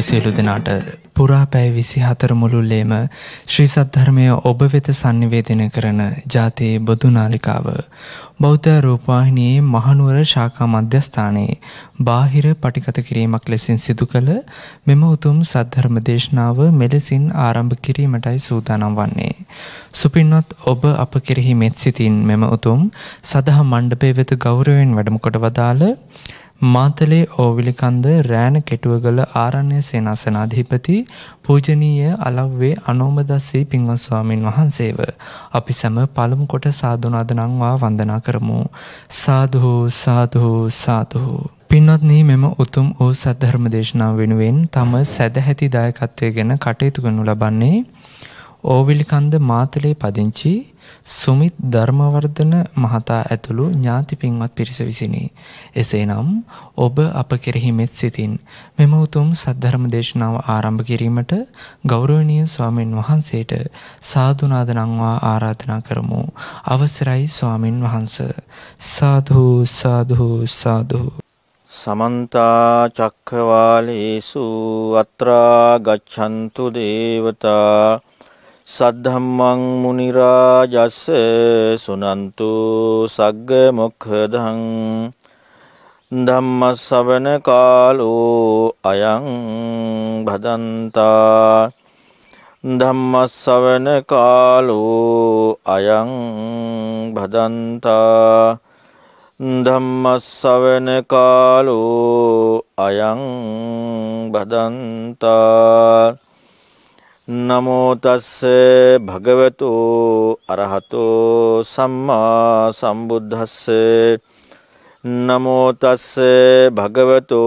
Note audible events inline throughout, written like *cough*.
ඔබ සියලු දෙනාට පුරා පැය විසිහතර මුළුල්ලේම ශ්‍රී සද්ධර්මය ඔබ වෙත සංනිවේදනය කරන ජාතියේ බොදු නාලිකාව බෞද්ධ රූපවාහිනියේ මහනුවර ශාඛා මධ්‍යස්ථානයේ බාහිර පටිගත කිරීමක් ලෙසින් සිදු කළ මෙම උතුම් සද්ධර්ම දේශනාව මෙලෙසින් ආරම්භ කිරීමටයි සූදානම් වන්නේ. සුපින්වත් ඔබ අප කෙරෙහි මෙත් සිතින් මෙම උතුම් සදහම් මණ්ඩපය වෙත ගෞරවයෙන් වැඩම කොට වදාළ මාතලේ ඕවිලිකන්ද රෑන කෙටුවගල ආරණ්‍ය සේනාසනාධිපති පූජනීය අලව්වේ අනෝමදස්සී පින්වත් ස්වාමින් වහන්සේව. අපි සැම පළමු කොට සාදුනාද නංවා වන්දනා කරමු. සාදු සාදු සාදු පින්වත්නි මෙම උතුම් වූ සද්ධර්ම දේශනාව වෙනුවෙන් තම සැදැහැති දායකත්වය ගැන කටයුතු කරනු ලබන්නේ ඕවිලිකන්ද මාතලේ පදිංචි සුමිත් ධර්මවර්ධන මහතා ඇතුළු ඥාති පින්වත් පිරිස විසිනි. එසේනම් ඔබ අප කෙරෙහි මෙත් සිතින් මෙම උතුම් සද්ධර්ම දේශනාව ආරම්භ කිරීමට ගෞරවනීය ස්වාමින් වහන්සේට සාදු නාද නංවා ආරාධනා කරමු. අවසරයි ස්වාමින් වහන්ස. සාදු සාදු සාදු සමන්ත චක්කවාලේසු අත්‍රා ගච්ඡන්තු දේවතා සද්ධම්මං මුනි රාජස්ස සුනන්තු සග්ග මොක්ඛදං ධම්ම ශවන කාලෝ අයං භදන්තා ධම්ම ශවන කාලෝ අයං භදන්තා ධම්ම ශවන කාලෝ අයං භදන්තා නමෝ තස්ස භගවතු අරහතෝ සම්මා සම්බුද්දස්ස. නමෝ තස්ස භගවතු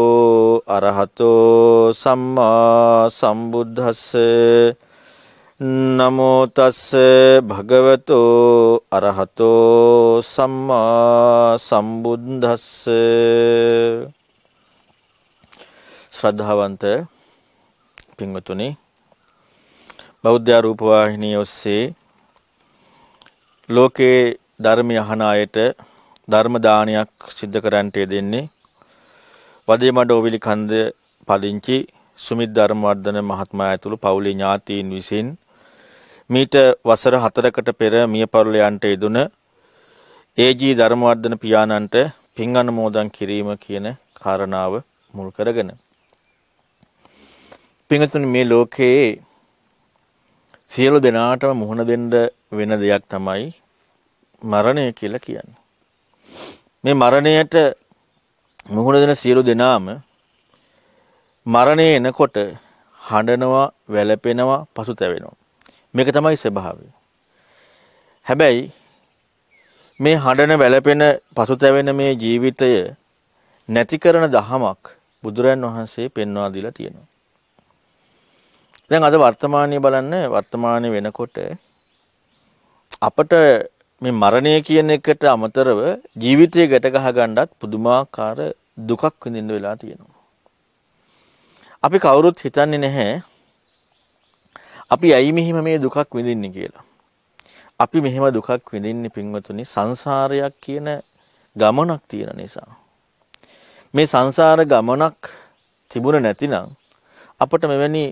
අරහතෝ සම්මා සම්බුද්දස්ස. නමෝ තස්ස භගවතු අරහතෝ සම්මා සම්බුද්දස්ස. ශ්‍රද්ධාවන්ත පින්වතුනි බෞද්ධ රූපවාහිනිය ඔස්සේ ලෝකේ ධර්මය අහන අයට ධර්ම දානයක් සිද්ධ කරන්නට දෙන්නේ වදේමඩ ඕවිලි කන්ද පදිංචි සුමිත් ධර්මවර්ධන මහත්මයා ඇතුළු පවුලේ ඥාතීන් විසින් මීට වසර 4කට පෙර මිය පරලයන්ට යෙදුන ඒජී ධර්මවර්ධන පියාණන්ට පින් අනුමෝදන් කිරීම කියන කාරණාව මුල් කරගෙන. පින්තුනි මේ ලෝකයේ සියලු දෙනාටම මුහුණ දෙන්න වෙන දෙයක් තමයි මරණය කියලා කියන්නේ. මේ මරණයට මුහුණ දෙන සියලු දෙනාම මරණය එනකොට හඬනවා, වැළපෙනවා, පසුතැවෙනවා. මේක තමයි ස්වභාවය. හැබැයි මේ හඬන වැළපෙන පසුතැවෙන මේ ජීවිතය නැති කරන දහමක් බුදුරන් වහන්සේ පෙන්වා දීලා තියෙනවා. දැන් අද වර්තමානයේ බලන්න වර්තමානයේ වෙනකොට අපට මේ මරණය කියන එකට අමතරව ජීවිතය ගැට ගහ ගන්නත් පුදුමාකාර දුකක් විඳින්න වෙලා තියෙනවා. අපි කවුරුත් හිතන්නේ නැහැ අපි ඇයි මෙහිම මේ දුකක් විඳින්නේ කියලා. අපි මෙහෙම දුකක් විඳින්නේ පින්වතුනි සංසාරයක් කියන ගමනක් තියෙන නිසා. මේ සංසාර ගමනක් තිබුණ නැතිනම් අපට මෙවැනි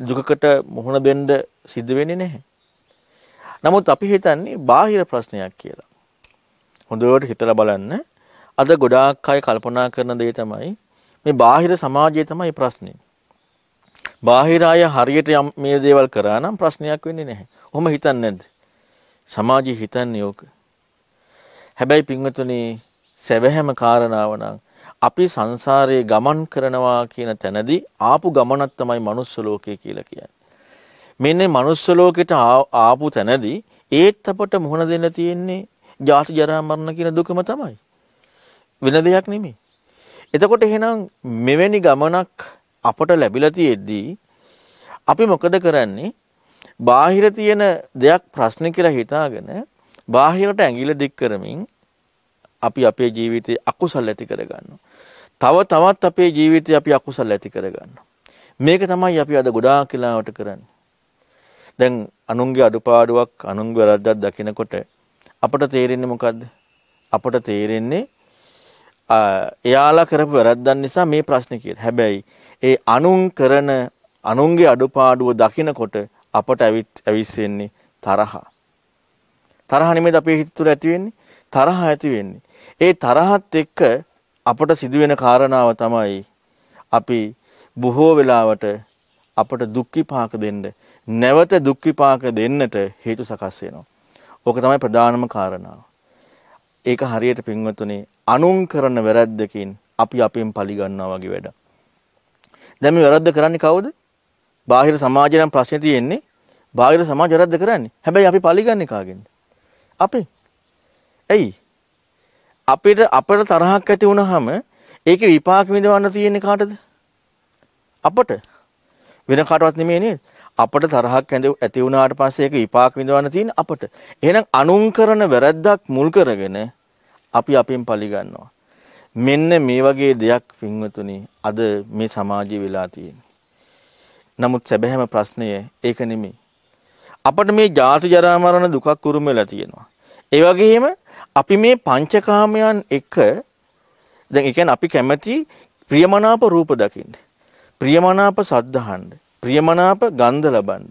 දුකකට මුහුණ දෙන්න සිද්ධ වෙන්නේ නැහැ. නමුත් අපි හිතන්නේ බාහිර ප්‍රශ්නයක් කියලා. හොඳට හිතලා බලන්න. අද ගොඩාක් අය කල්පනා කරන දේ තමයි මේ බාහිර සමාජයේ තමයි ප්‍රශ්නේ. බාහිර අය හරියට මේ දේවල් කරා නම් ප්‍රශ්නයක් වෙන්නේ නැහැ. ඔහොම හිතන්නේ නැද්ද? සමාජය හිතන්නේ ඕක. හැබැයි පින්වතුනි සැබෑම කාරණාව නම් අපි සංසාරයේ ගමන් කරනවා කියන තැනදී ආපු ගමනක් තමයි manuss ලෝකය කියලා කියන්නේ. මෙන්න manuss ලෝකෙට ආපු තැනදී ඒත් අපට මුහුණ දෙන්න තියෙන්නේ ජාති ජරා මරණ කියන දුකම තමයි. වෙන දෙයක් නෙමෙයි. එතකොට එහෙනම් මෙවැනි ගමනක් අපට ලැබිලා තියෙද්දී අපි මොකද කරන්නේ? බාහිර තියෙන දෙයක් ප්‍රශ්න කියලා හිතාගෙන බාහිරට ඇඟිල්ල දික් කරමින් අපි අපේ ජීවිතේ අකුසල් ඇති කරගන්නවා. තව තවත් අපේ ජීවිතේ අපි අකුසල් ඇති කරගන්නවා. මේක තමයි අපි අද ගොඩාක් වෙලාවට කරන්නේ. දැන් අනුන්ගේ අඩුපාඩුවක් අනුන්ගේ වැරද්දක් දකිනකොට අපට තේරෙන්නේ මොකද්ද? අපට තේරෙන්නේ එයාලා කරපු වැරද්දන් නිසා මේ ප්‍රශ්නේ කියලා. හැබැයි ඒ අනුන් කරන අනුන්ගේ අඩුපාඩුව දකිනකොට අපට ඇවිත් ඇවිස්සෙන්නේ තරහා. තරහ නෙමෙයි අපේ හිත තුළ ඇති වෙන්නේ තරහ ඇති වෙන්නේ. ඒ තරහත් එක්ක අපට සිදුවෙන කාරණාව තමයි අපි බොහෝ වෙලාවට අපට දුක් විපාක දෙන්න නැවත දුක් විපාක දෙන්නට හේතු සකස් වෙනවා. ඕක තමයි ප්‍රධානම කාරණාව. ඒක හරියට පින්වතුනි අනුන් කරන වැරද්දකින් අපි අපෙන් පලි ගන්නවා වගේ වැඩ. දැන් මේ වැරද්ද කරන්නේ කවුද? බාහිර සමාජය නම් ප්‍රශ්නේ තියෙන්නේ. බාහිර සමාජ වැරද්ද කරන්නේ. හැබැයි අපි පලි ගන්නේ කාගෙන්ද? අපි. ඇයි? අපිට අපට තරහක් ඇති වුණාම ඒකේ විපාක විඳවන්න තියෙන්නේ කාටද? අපට. වෙන කාටවත් නෙමෙයි නේද? අපට තරහක් ඇති වුණාට පස්සේ ඒක විපාක විඳවන්න තියෙන අපට. එහෙනම් අනුන් කරන වැරද්දක් මුල් කරගෙන අපි අපෙන් පලි ගන්නවා. මෙන්න මේ වගේ දෙයක් පින්වතුනි අද මේ සමාජයේ වෙලා තියෙන්නේ. නමුත් සැබෑම ප්‍රශ්නය ඒක නෙමෙයි. අපට මේ ජාති ජරා මරණ දුකක් උරුම වෙලා තියෙනවා. ඒ වගේම අපි මේ පංචකාමයන් එක දැන් ඒ කියන්නේ අපි කැමති ප්‍රියමනාප රූප දකින්න. ප්‍රියමනාප සද්ද අහන්න. ප්‍රියමනාප ගන්ධ ලබන්න.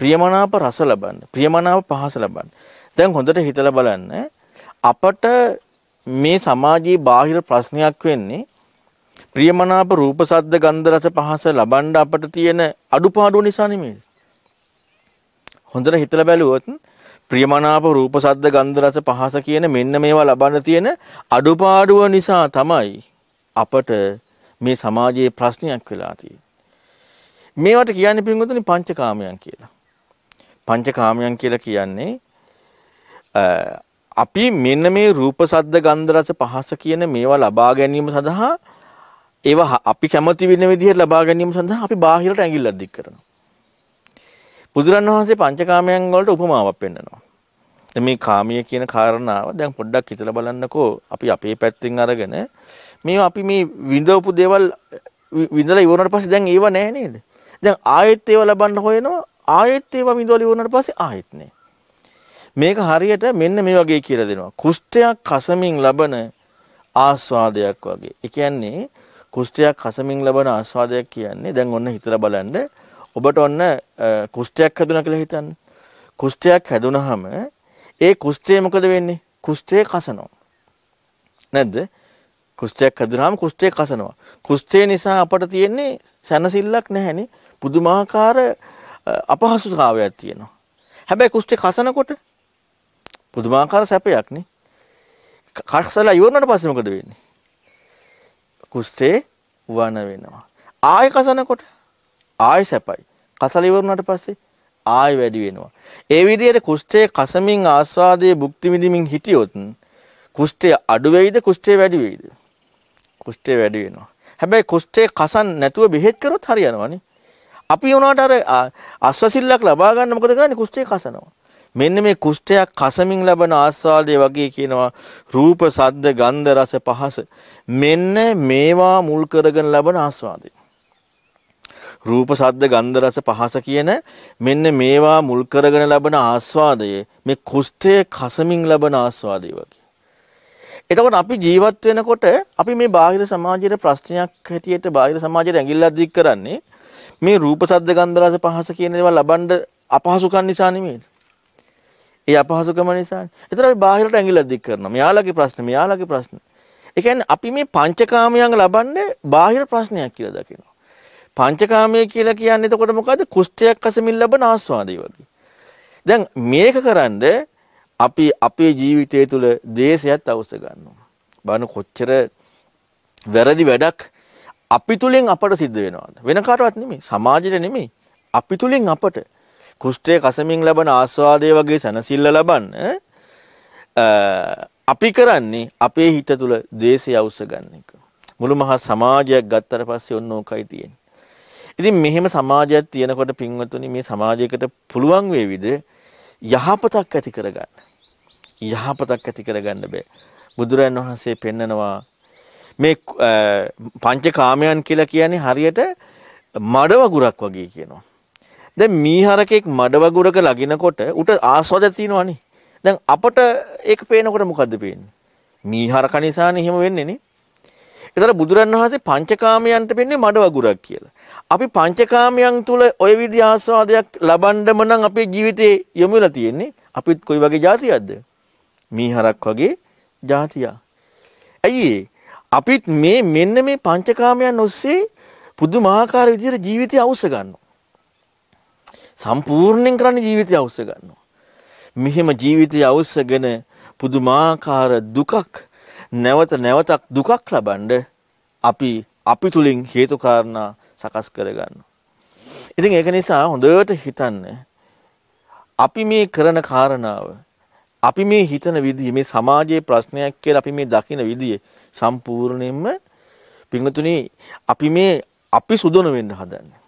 ප්‍රියමනාප රස ලබන්න. ප්‍රියමනාප පහස ලබන්න. දැන් හොඳට හිතලා බලන්න අපට මේ සමාජයේ බාහිර ප්‍රශ්නයක් වෙන්නේ ප්‍රියමනාප රූප සද්ද ගන්ධ රස පහස ලබන්න අපට තියෙන අඩුපාඩු නිසා නෙමෙයි. හොඳට හිතලා බැලුවොත් ප්‍රියමනාප රූප සද්ද ගන්ධ රස පහස කියන මෙන්න මේවා ලබන්න තියෙන අඩුපාඩුව නිසා තමයි අපට මේ සමාජයේ ප්‍රශ්නයක් වෙලා තියෙන්නේ. මේවට කියන්නේ පින්වතුනි පංචකාමයන් කියලා. පංචකාමයන් කියලා කියන්නේ අපි මෙන්න මේ රූප සද්ද ගන්ධ රස පහස කියන මේවා ලබා ගැනීම සඳහා ඒවා අපි කැමති වෙන විදිහට ලබා ගැනීම සඳහා අපි බාහිරට ඇඟිල්ලක් දික් කරනවා. බුදුරන් වහන්සේ පංචකාමයන් වලට උපමාවක් පෙන්නනවා. මේ කාමිය කියන කාරණාව දැන් පොඩ්ඩක් හිතලා බලන්නකෝ අපි අපේ පැත්තෙන් අරගෙන මේ අපි මේ විඳවපු දේවල් විඳලා ඉවරනට පස්සේ දැන් ඒව නැහැ නේද? දැන් ආයෙත් ඒව ලබන්න හොයනවා ආයෙත් ඒව විඳවලා ඉවරනට පස්සේ ආයෙත් නැහැ. මේක හරියට මෙන්න මේ වගේ කියලා දෙනවා. කුෂ්ඨයක් කසමින් ලබන ආස්වාදයක් වගේ. ඒ කියන්නේ කුෂ්ඨයක් කසමින් ලබන ආස්වාදයක් කියන්නේ දැන් ඔන්න හිතලා බලන්න ඔබට ඔන්න කුෂ්ඨයක් හැදුණා කියලා හිතන්න. කුෂ්ඨයක් හැදුනහම ඒ කුෂ්ඨය මොකද වෙන්නේ? කුෂ්ඨය කසනවා. නැද්ද? කුෂ්ඨයක් හැදුනහම කුෂ්ඨය කසනවා. කුෂ්ඨය නිසා අපට තියෙන්නේ සැනසෙල්ලක් නැහැනේ. පුදුමාකාර අපහසුතාවයක් තියෙනවා. හැබැයි කුෂ්ඨය කසනකොට පුදුමාකාර සැපයක් නේ. කසලා ඉවරනට පස්සේ මොකද වෙන්නේ? කුෂ්ඨේ වන වෙනවා. ආය කසනකොට ආය සැපයි. කසලා ඉවරනට පස්සේ ආය වැඩි වෙනවා. ඒ විදිහට කුෂ්ඨයේ කසමින් ආස්වාදයේ භුක්ති විඳිමින් හිටියොත් කුෂ්ඨය අඩු වෙයිද කුෂ්ඨය වැඩි වෙයිද? කුෂ්ඨය වැඩි වෙනවා. හැබැයි කුෂ්ඨයේ කසන් නැතුව බෙහෙත් කරොත් හරියනවනේ. අපි උනාට අර අස්වසිල්ලක් ලබා ගන්න මොකද කරන්නේ කුෂ්ඨය කසනවා. මෙන්න මේ කුෂ්ඨයක් කසමින් ලබන ආස්වාදය වගේ කියනවා රූප සද්ද ගන්ධ රස පහස මෙන්න මේවා මුල් කරගෙන ලබන ආස්වාදය රූප සද්ද ගන්ධ රස පහස කියන මෙන්න මේවා මුල් කරගෙන ලබන ආස්වාදය මේ කුෂ්ඨයේ කසමින් ලබන ආස්වාදය වගේ. එතකොට අපි ජීවත් වෙනකොට අපි මේ බාහිර සමාජයේ ප්‍රශ්නයක් හැටියට බාහිර සමාජයට ඇඟිල්ලක් දික් කරන්නේ මේ රූප සද්ද ගන්ධ රස පහස කියන ඒවා ලබන්න අපහසුකම් නිසා නෙමෙයි. ඒ අපහසුකම නිසා. ඒතර අපි බාහිරට ඇඟිල්ලක් දික් කරනවා. මෙයාලගේ ප්‍රශ්න, මෙයාලගේ ප්‍රශ්න. ඒ කියන්නේ අපි මේ පංචකාමයන් ලබන්නේ බාහිර ප්‍රශ්නයක් කියලා දකිනවා. පංචකාමයේ කියලා කියන්නේ එතකොට මොකද්ද? කුෂ්ඨයක් අසමින් ලබන ආස්වාදය වගේ. දැන් මේක කරන්ද අපි අපේ ජීවිතය තුළ දේශයත් අවශ්‍ය ගන්නවා. බලන්න කොච්චර වැරදි වැඩක් අපි තුලින් අපට සිද්ධ වෙනවද? වෙන කාටවත් නෙමෙයි. සමාජෙට නෙමෙයි. අපි තුලින් අපට කුෂ්ඨය කසමින් ලබන ආස්වාදය වගේ සැනසෙල්ල ලබන්න අපි කරන්නේ අපේ හිත තුළ දේශය අවශ්‍ය ගන්න එක. මුළු මහත් සමාජයක් ගත්තට පස්සේ ඔන්න ඕකයි තියෙන්නේ. ඉතින් මෙහෙම සමාජයක් තියෙනකොට පින්වතුනි මේ සමාජයකට පුළුවන් වේවිද යහපතක් ඇති කරගන්න. යහපතක් ඇති කරගන්න බෑ. බුදුරන් වහන්සේ පෙන්නනවා මේ පංචකාමයන් කියලා කියන්නේ හරියට මඩ වගුරක් වගේ කියනවා. දැන් මීහරකෙක් මඩ වගුරක ලගිනකොට උට ආස්වාදයක් තියෙනවනේ. දැන් අපට ඒක පේනකොට මොකද්ද පේන්නේ? මීහරක නිසානේ එහෙම වෙන්නේ නේ. ඒතර බුදුරන් වහන්සේ පංචකාමයන්ට පෙන්නේ මඩ වගුරක් කියලා. අපි පංචකාමයන් තුල ওই විදිහ ආස්වාදයක් ලබන්නම නම් අපේ ජීවිතේ යොමු වෙලා තියෙන්නේ අපිත් කොයි වගේ જાතියක්ද? මීහරක් වගේ જાතියක්. ඇයි අපිත් මේ මෙන්න මේ පංචකාමයන් ඔස්සේ පුදුමාකාර විදිහට ජීවිතය අවශ්‍ය ගන්නවා. සම්පූර්ණයෙන් කරන්නේ ජීවිතය අවශ්‍ය ගන්නවා. මෙහෙම ජීවිතය අවශ්‍යගෙන පුදුමාකාර දුකක් නැවත නැවතක් දුකක් ලබන්න අපි අපි තුලින් හේතු කාරණා සකස් කරගන්නවා. ඉතින් ඒක නිසා හොඳට හිතන්න අපි මේ කරන කාරණාව අපි මේ හිතන විදිහ මේ සමාජයේ ප්‍රශ්නයක් කියලා අපි මේ දකින විදිය සම්පූර්ණයෙන්ම පින්වතුනි අපි මේ අපි සුදන වෙන්න හදන්නේ.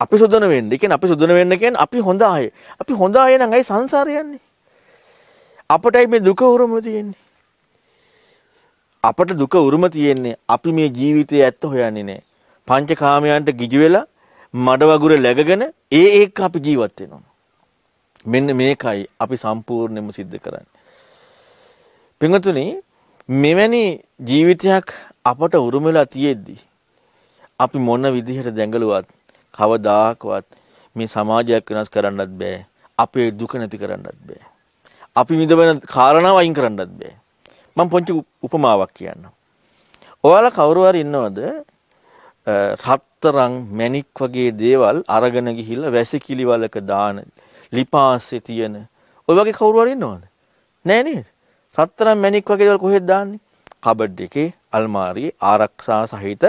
අපි සුදන වෙන්න. ඒ කියන්නේ අපි සුදන වෙන්න කියන්නේ අපි හොඳ අය. අපි හොඳ අය නම් අයි සංසාරේ යන්නේ. අපටයි මේ දුක උරුම තියෙන්නේ. අපට දුක උරුම තියෙන්නේ අපි මේ ජීවිතයේ ඇත්ත හොයන්නේ නැහැ. පංචකාමයන්ට ගිජු වෙලා මඩ වගුර läගගෙන ඒ ඒක අපි ජීවත් වෙනවා. මෙන්න මේකයි අපි සම්පූර්ණයෙන්ම සිද්ධ කරන්නේ. පින්වතුනි මෙවැනි ජීවිතයක් අපට උරුම වෙලා තියෙද්දි අපි මොන විදිහට දැඟලුවත් කවදාකවත් මේ සමාජයක් වෙනස් කරන්නත් බෑ. අපේ දුක නැති කරන්නත් බෑ. අපි විඳවන කාරණාව අයින් කරන්නත් බෑ. මම පොන්චි උපමාවක් කියන්නම්. ඔයාලා කවුරු හරි ඉන්නවද රත්තරන් මැණික් වගේ දේවල් අරගෙන ගිහිල්ලා වැසිකිලි වලක දාන ලිපාස්සේ තියෙන ඔය වගේ කවුරු හරි ඉන්නවද? නෑ නේද? රත්තරන් මැණික් වගේ දේවල් කොහෙද දාන්නේ? කබඩ් එකේ අල්මාරියේ ආරක්ෂා සහිත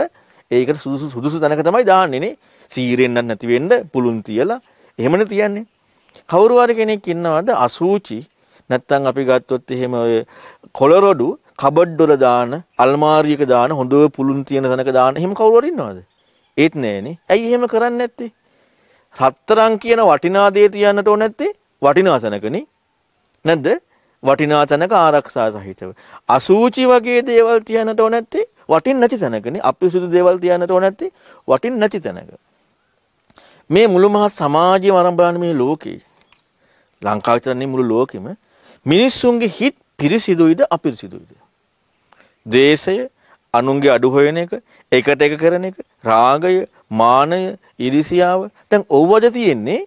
ඒකට සුදුසු සුදුසු තැනක තමයි දාන්නේ නේ. සීරෙන් නැති වෙන්න පුළුන් තියලා එහෙමනේ තියන්නේ. කවුරු හරි කෙනෙක් ඉන්නවද අසූචි නැත්තම් අපි ගත්තොත් එහෙම ඔය කොලරොඩු කබඩ් වල දාන අල්මාරියක දාන හොඳ පුළුන් තියෙන තැනක දාන එහෙම කවුරු හරි ඉන්නවද? ඒත් නෑනේ. ඇයි එහෙම කරන්නේ නැත්තේ? රත්තරන් කියන වටිනා දේ තියන්නට ඕන නැත්තේ වටිනා තැනකනේ. නැද්ද? වටිනා තැනක ආරක්ෂා සහිතව. අසූචි වගේ දේවල් තියන්නට ඕන නැත්තේ වටින් නැති තැනකනේ. අපිරිසුදු දේවල් තියන්නට ඕන නැත්තේ වටින් නැති තැනක. මේ මුළු මහත් සමාජයේ වරම් බලන මේ ලෝකේ ලංකාව විතරනේ මුළු ලෝකෙම මිනිස්සුන්ගේ හිත් පිරිසිදුයිද අපිරිසිදුයිද? දේශය, අනුන්ගේ අඩු හොයන එක, එකට එක කරන එක, රාගය, මානය, ඉරිසියාව. දැන් ඕවද තියෙන්නේ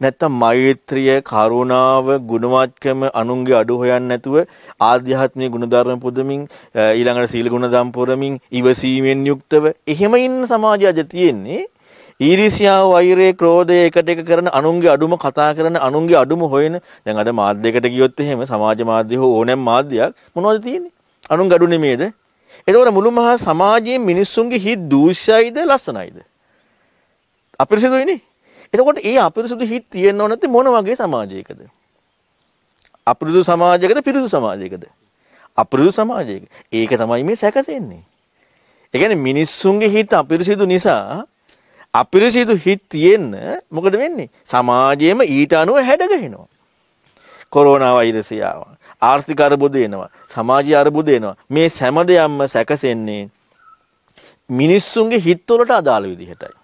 නැත්තම් මෛත්‍රිය, කරුණාව, ගුණවත්කම අනුන්ගේ අඩු හොයන්නේ නැතුව ආධ්‍යාත්මික ගුණධර්ම පුදමින් ඊළඟට සීල ගුණධම් පුරමින් ඉවසීමෙන් යුක්තව එහෙම ඉන්න සමාජයද තියෙන්නේ ඊරිසියාව වෛරය ක්‍රෝධය එකට එක කරන අනුන්ගේ අඩුම කතා කරන අනුන්ගේ අඩුම හොයන. දැන් අද මාධ්‍යයකට ගියොත් එහෙම සමාජ මාධ්‍ය හෝ ඕනෑම මාධ්‍යයක් මොනවද තියෙන්නේ? අනුන් ගඩු නෙමේද? එතකොට මුළු මහා සමාජයේ මිනිස්සුන්ගේ හිත් දූෂ්‍යයිද ලස්සනයිද? අපිරිසිදුයිනේ. එතකොට ඒ අපිරිසුදු හිත් තියෙන්න ඕන නැත්නම් මොන වගේ සමාජයකද? අපිරිසුදු සමාජයකද පිරිසුදු සමාජයකද? අපිරිසුදු සමාජයක. ඒක තමයි මේ සැකසෙන්නේ. ඒ කියන්නේ මිනිස්සුන්ගේ හිත අපිරිසිදු නිසා අපිරිසිදු හිත් තියෙන්න මොකද වෙන්නේ? සමාජයේම ඊට අනුව හැඩගැහෙනවා. කොරෝනා වෛරසය ආවා. ආර්ථික අර්බුද එනවා. සමාජීය අර්බුද එනවා. මේ සෑම දෙයක්ම සැකසෙන්නේ මිනිස්සුන්ගේ හිත්වලට අදාළ විදිහටයි.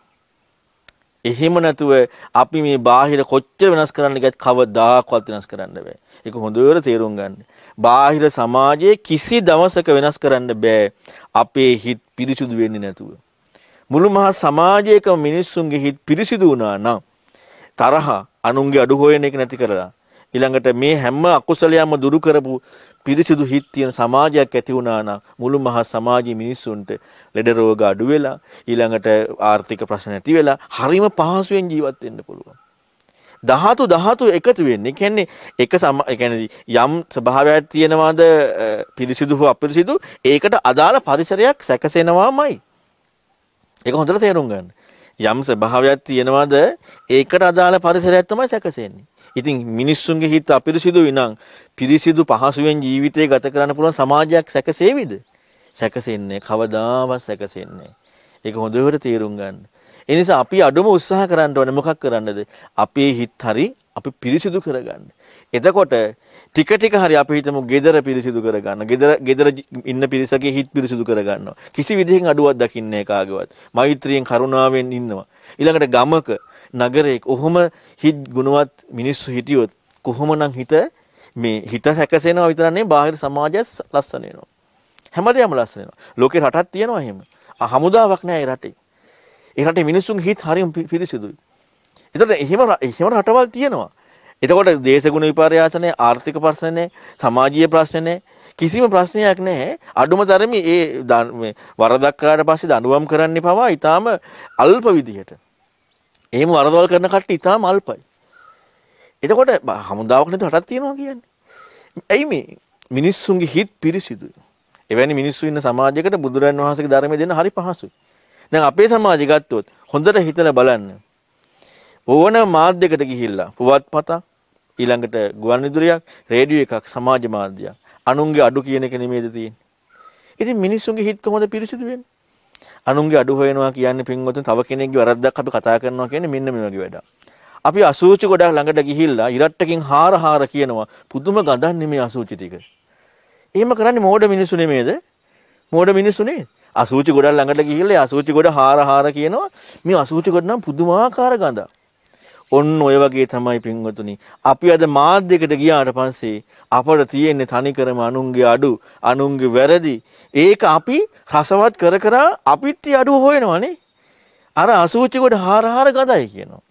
එහෙම නැතුව අපි මේ බාහිර කොච්චර වෙනස් කරන්න ගියත් කවදාකවත් වෙනස් කරන්න බෑ. ඒක හොඳට තේරුම් ගන්න. බාහිර සමාජයේ කිසි දවසක වෙනස් කරන්න බෑ. අපේ හිත් පිරිසුදු වෙන්නේ නැතුව. මුළු මහත් සමාජයකම මිනිස්සුන්ගේ හිත් පිරිසිදු වුණා නම් තරහ අනුන්ගේ අඩු හොයන එක නැති කරලා ඊළඟට මේ හැම අකුසලයක්ම දුරු කරපු පිරිසිදු හිත් තියෙන සමාජයක් ඇති වුණා නම් මුළු මහත් සමාජයේ මිනිස්සුන්ට ලෙඩ රෝග අඩු වෙලා ඊළඟට ආර්ථික ප්‍රශ්න නැති වෙලා හරිම පහසුවෙන් ජීවත් වෙන්න පුළුවන්. ධාතු ධාතු එකතු වෙන්නේ. කියන්නේ එක සම කියන්නේ යම් ස්වභාවයක් තියෙනවාද පිරිසිදු හෝ අපිරිසිදු ඒකට අදාළ පරිසරයක් සැකසෙනවාමයි. ඒක හොඳට තේරුම් ගන්න. යම් ස්වභාවයක් තියෙනවද ඒකට අදාළ පරිසරයක් තමයි සැකසෙන්නේ. ඉතින් මිනිස්සුන්ගේ හිත අපිරිසිදුයි නම් පිරිසිදු පහසුවෙන් ජීවිතය ගත කරන්න පුළුවන් සමාජයක් සැකසේවිද? සැකසෙන්නේ කවදාවත් සැකසෙන්නේ. ඒක හොඳට තේරුම් ගන්න. ඒ නිසා අපි අඩුම උත්සාහ කරන්න ඕනේ මොකක් කරන්නද? අපේ හිත හරි අපි පිරිසිදු කරගන්න. එතකොට ටික ටික හරි අපි හිතමු gedara පිරිසිදු කරගන්න. gedara gedara ඉන්න පිරිසගේ හිත පිරිසිදු කරගන්නවා. කිසි විදිහකින් අඩුවක් දකින්නේ කාගේවත්. මෛත්‍රියෙන් කරුණාවෙන් ඉන්නවා. ඊළඟට ගමක නගරයක ඔහොම හිත් ගුණවත් මිනිස්සු හිටියොත් කොහොමනම් හිත මේ හිත සැකසෙනවා විතර නෙවෙයි බාහිර සමාජය ලස්සන වෙනවා. හැමදේම ලස්සන වෙනවා. ලෝකේ රටක් තියෙනවා එහෙම. හමුදාවක් නෑ ඒ රටේ. ඒ රටේ මිනිස්සුන්ගේ හිත හරියම පිරිසිදුයි. ඒතකොට එහෙම එහෙම රටවල් තියෙනවා. එතකොට දේශගුණ විපර්යාසනේ ආර්ථික ප්‍රශ්නනේ සමාජීය ප්‍රශ්නනේ කිසිම ප්‍රශ්නයක් නැහැ. අඩුම තරමේ ඒ වරදක් කරාට පස්සේ දඬුවම් කරන්න පවා ඊටාම අල්ප විදිහට. එහෙම වරදවල් කරන කට්ටිය ඊටාම අල්පයි. එතකොට හමුදාවක් නේද රටක් තියෙනවා කියන්නේ. ඇයි මේ මිනිස්සුන්ගේ හිත් පිරිසිදුයි. එවැනි මිනිස්සු ඉන්න සමාජයකට බුදුරන් වහන්සේගේ ධර්මය දෙන්න හරි පහසුයි. දැන් අපේ සමාජය ගත්තොත් හොඳට හිතලා බලන්න. ඕන මාධ්‍යයකට ගිහිල්ලා පුවත්පතක් ඊළඟට ගුවන් විදුලියක් රේඩියෝ එකක් සමාජ මාධ්‍යයක් අනුන්ගේ අඩු කියන එක නෙමෙයිද තියෙන්නේ. ඉතින් මිනිස්සුන්ගේ හිත කොහොමද පිරිසිදු වෙන්නේ? අනුන්ගේ අඩු හොයනවා කියන්නේ පින්වතුන් තව කෙනෙක්ගේ වැරද්දක් අපි කතා කරනවා කියන්නේ මෙන්න මේ වගේ වැඩක්. අපි අසූචි ගොඩක් ළඟට ගිහිල්ලා ඉරට්ටකින් හාර හාර කියනවා පුදුම ගඳක් නෙමේ අසූචි ටික. එහෙම කරන්නේ මෝඩ මිනිස්සු නෙමේද? මෝඩ මිනිස්සු නේ. අසූචි ගොඩක් ළඟට ගිහිල්ලා අසූචි ගොඩ හාර හාර කියනවා මේ අසූචි ගොඩ නම් පුදුමාකාර ගඳක්. ඔන්න ඔය වගේ තමයි පින්වතුනි. අපි අද මාධ්‍යයකට ගියාට පස්සේ අපට තියෙන්නේ තනිකරම අනුන්ගේ අඩු, අනුන්ගේ වැරදි. ඒක අපි රසවත් කර කර අපිත් අඩුව හොයනවනේ. අර අසූචි කොට හාර හාර ගදයි කියනවා.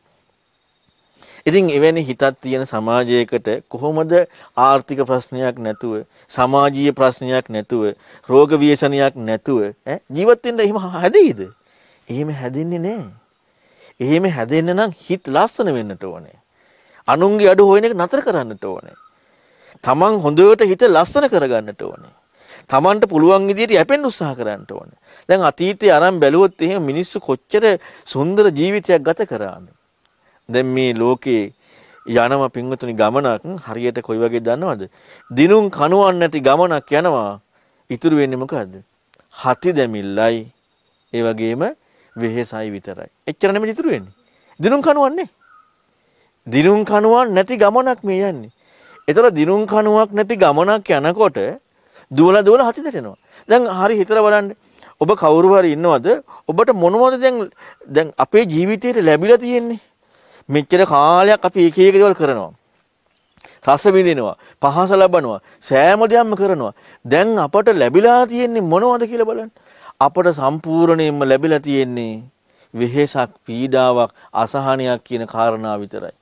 ඉතින් එවැනි හිතක් තියෙන සමාජයකට කොහොමද ආර්ථික ප්‍රශ්නයක් නැතුව සමාජීය ප්‍රශ්නයක් නැතුව රෝග ව්‍යසනයක් නැතුව ජීවත් වෙන්න එහෙම හැදෙයිද? එහෙම හැදෙන්නේ නැහැ. එහෙම හැදෙන්න නම් හිත ලස්සන වෙන්නට ඕනේ. අනුන්ගේ අඩු හොයන එක නතර කරන්නට ඕනේ. තමන් හොඳට හිත ලස්සන කරගන්නට ඕනේ. තමන්ට පුළුවන් විදිහට යැපෙන්න උත්සාහ කරන්න ඕනේ. දැන් අතීතයේ අරන් බැලුවොත් එහෙම මිනිස්සු කොච්චර සුන්දර ජීවිතයක් ගත කරාද? දැන් මේ ලෝකේ යනම පින්වතුනි ගමනක් හරියට කොයි වගේ දන්නවද? දිනුම් කනුවන් නැති ගමනක් යනවා. ඉතුරු වෙන්නේ මොකද්ද? හති දැමිල්ලයි ඒ වගේම වෙහෙසයි විතරයි. එච්චර නෙමෙයි ඉතුරු වෙන්නේ. දිනුම් කනුවන්නේ. දිනුම් කනුවන් නැති ගමනක් මේ යන්නේ. ඒතර දිනුම් කනුවක් නැති ගමනක් යනකොට දුවලා දුවලා හති දැටෙනවා. දැන් හරි හිතලා බලන්න. ඔබ කවුරු හරි ඉන්නවද? ඔබට මොනවද දැන් දැන් අපේ ජීවිතේට ලැබිලා තියෙන්නේ? මෙච්චර කාලයක් අපි එක එක දේවල් කරනවා. රස විඳිනවා, පහස ලබනවා, සෑම දෙයක්ම කරනවා. දැන් අපට ලැබිලා තියෙන්නේ මොනවද කියලා බලන්න. අපට සම්පූර්ණයෙන්ම ලැබිලා තියෙන්නේ වෙහෙසක් පීඩාවක් අසහනයක් කියන කාරණා විතරයි.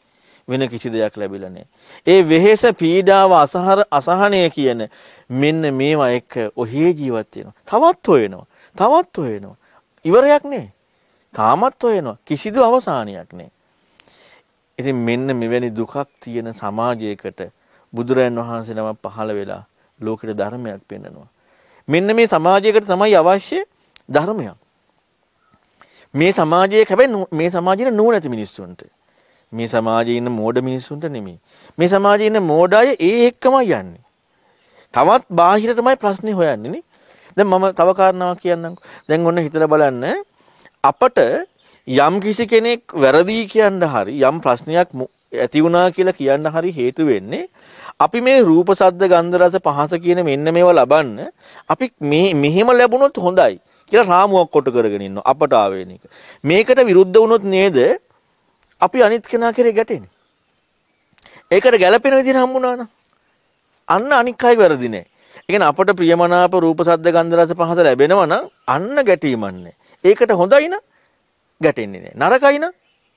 වෙන කිසි දෙයක් ලැබිලා නැහැ. ඒ වෙහෙස පීඩාව අසහර අසහනය කියන මෙන්න මේවා එක්ක ඔහේ ජීවත් වෙනවා. තවත් හොයනවා. තවත් හොයනවා. ඉවරයක් නෑ. තාමත් හොයනවා. කිසිදු අවසානයක් නෑ. ඉතින් මෙන්න මෙවැනි දුකක් තියෙන සමාජයකට බුදුරයන් වහන්සේ නම පහළ වෙලා ලෝකෙට ධර්මයක් පෙන්වනවා. මෙන්න මේ සමාජයකට තමයි අවශ්‍ය ධර්මයක්. මේ සමාජයේ හැබැයි මේ සමාජයේ නුවණැති මිනිස්සුන්ට. මේ සමාජයේ ඉන්න මෝඩ මිනිස්සුන්ට නෙමෙයි. මේ සමාජයේ ඉන්න මෝඩ අය ඒ එක්කමයි යන්නේ. තවත් බාහිරටමයි ප්‍රශ්නේ හොයන්නේ නේ. දැන් මම තව කාරණාවක් කියන්නම්කෝ. දැන් ඔන්න හිතලා බලන්න අපට යම් කිසි කෙනෙක් වැරදි කියන්න හරි යම් ප්‍රශ්නයක් ඇති වුණා කියලා කියන්න හරි හේතු වෙන්නේ අපි මේ රූප සද්ද ගන්ධ රස පහස කියන මෙන්න මේවා ලබන්න අපි මේ මෙහෙම ලැබුණොත් හොඳයි කියලා රාමුවක් කොට කරගෙන ඉන්නවා අපට ආවේන එක. මේකට විරුද්ධ වුණොත් නේද අපි අනිත් කෙනා කෙරේ ගැටෙන්නේ. ඒකට ගැළපෙන විදිහට හම්බුණා නම් අන්න අනික් අය වැරදි නෑ. ඒ කියන්නේ අපට ප්‍රියමනාප රූප සද්ද ගන්ධ රස පහස ලැබෙනවා නම් අන්න ගැටීමක් නෑ. ඒකට හොඳයි නම් ගැටෙන්නේ නෑ. නරකයි නම්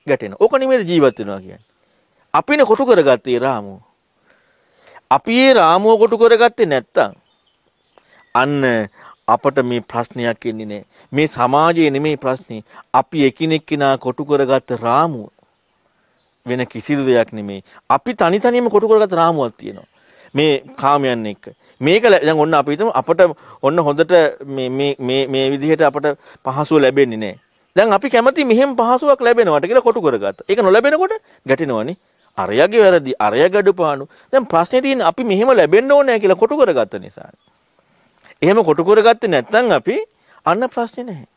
ගැටෙනවා. ඕක නෙමෙයි ජීවත් වෙනවා කියන්නේ. අපිනේ කොටු කරගත්තේ රාමුව. අපි ඒ රාමුව කොටු කරගත්තේ නැත්තම් අන්න අපට මේ ප්‍රශ්නයක් එන්නේ නැහැ. මේ සමාජයේ නෙමෙයි ප්‍රශ්නේ. අපි එකිනෙක කෙනා කොටු කරගත්ත රාමුව වෙන කිසිදු දෙයක් නෙමෙයි. අපි තනි තනියම කොටු කරගත්ත රාමුවක් තියෙනවා. මේ කාමයන් එක්ක. මේක දැන් ඔන්න අපි හිතමු අපට ඔන්න හොඳට මේ මේ මේ මේ විදිහට අපට පහසුව ලැබෙන්නේ නැහැ. දැන් අපි කැමති මෙහෙම පහසුවක් ලැබෙනවට කියලා කොටු කරගත්තා. ඒක නොලැබෙනකොට ගැටෙනවනේ. අරයගේ වැරදි අරයගේ අඩුපාඩු. දැන් ප්‍රශ්නේ තියෙන්නේ අපි මෙහෙම ලැබෙන්න ඕනේ කියලා කොටු කරගත්ත නිසා. එහෙම කොටු කරගත්තේ නැත්නම් අපි අන්න ප්‍රශ්නේ නැහැ.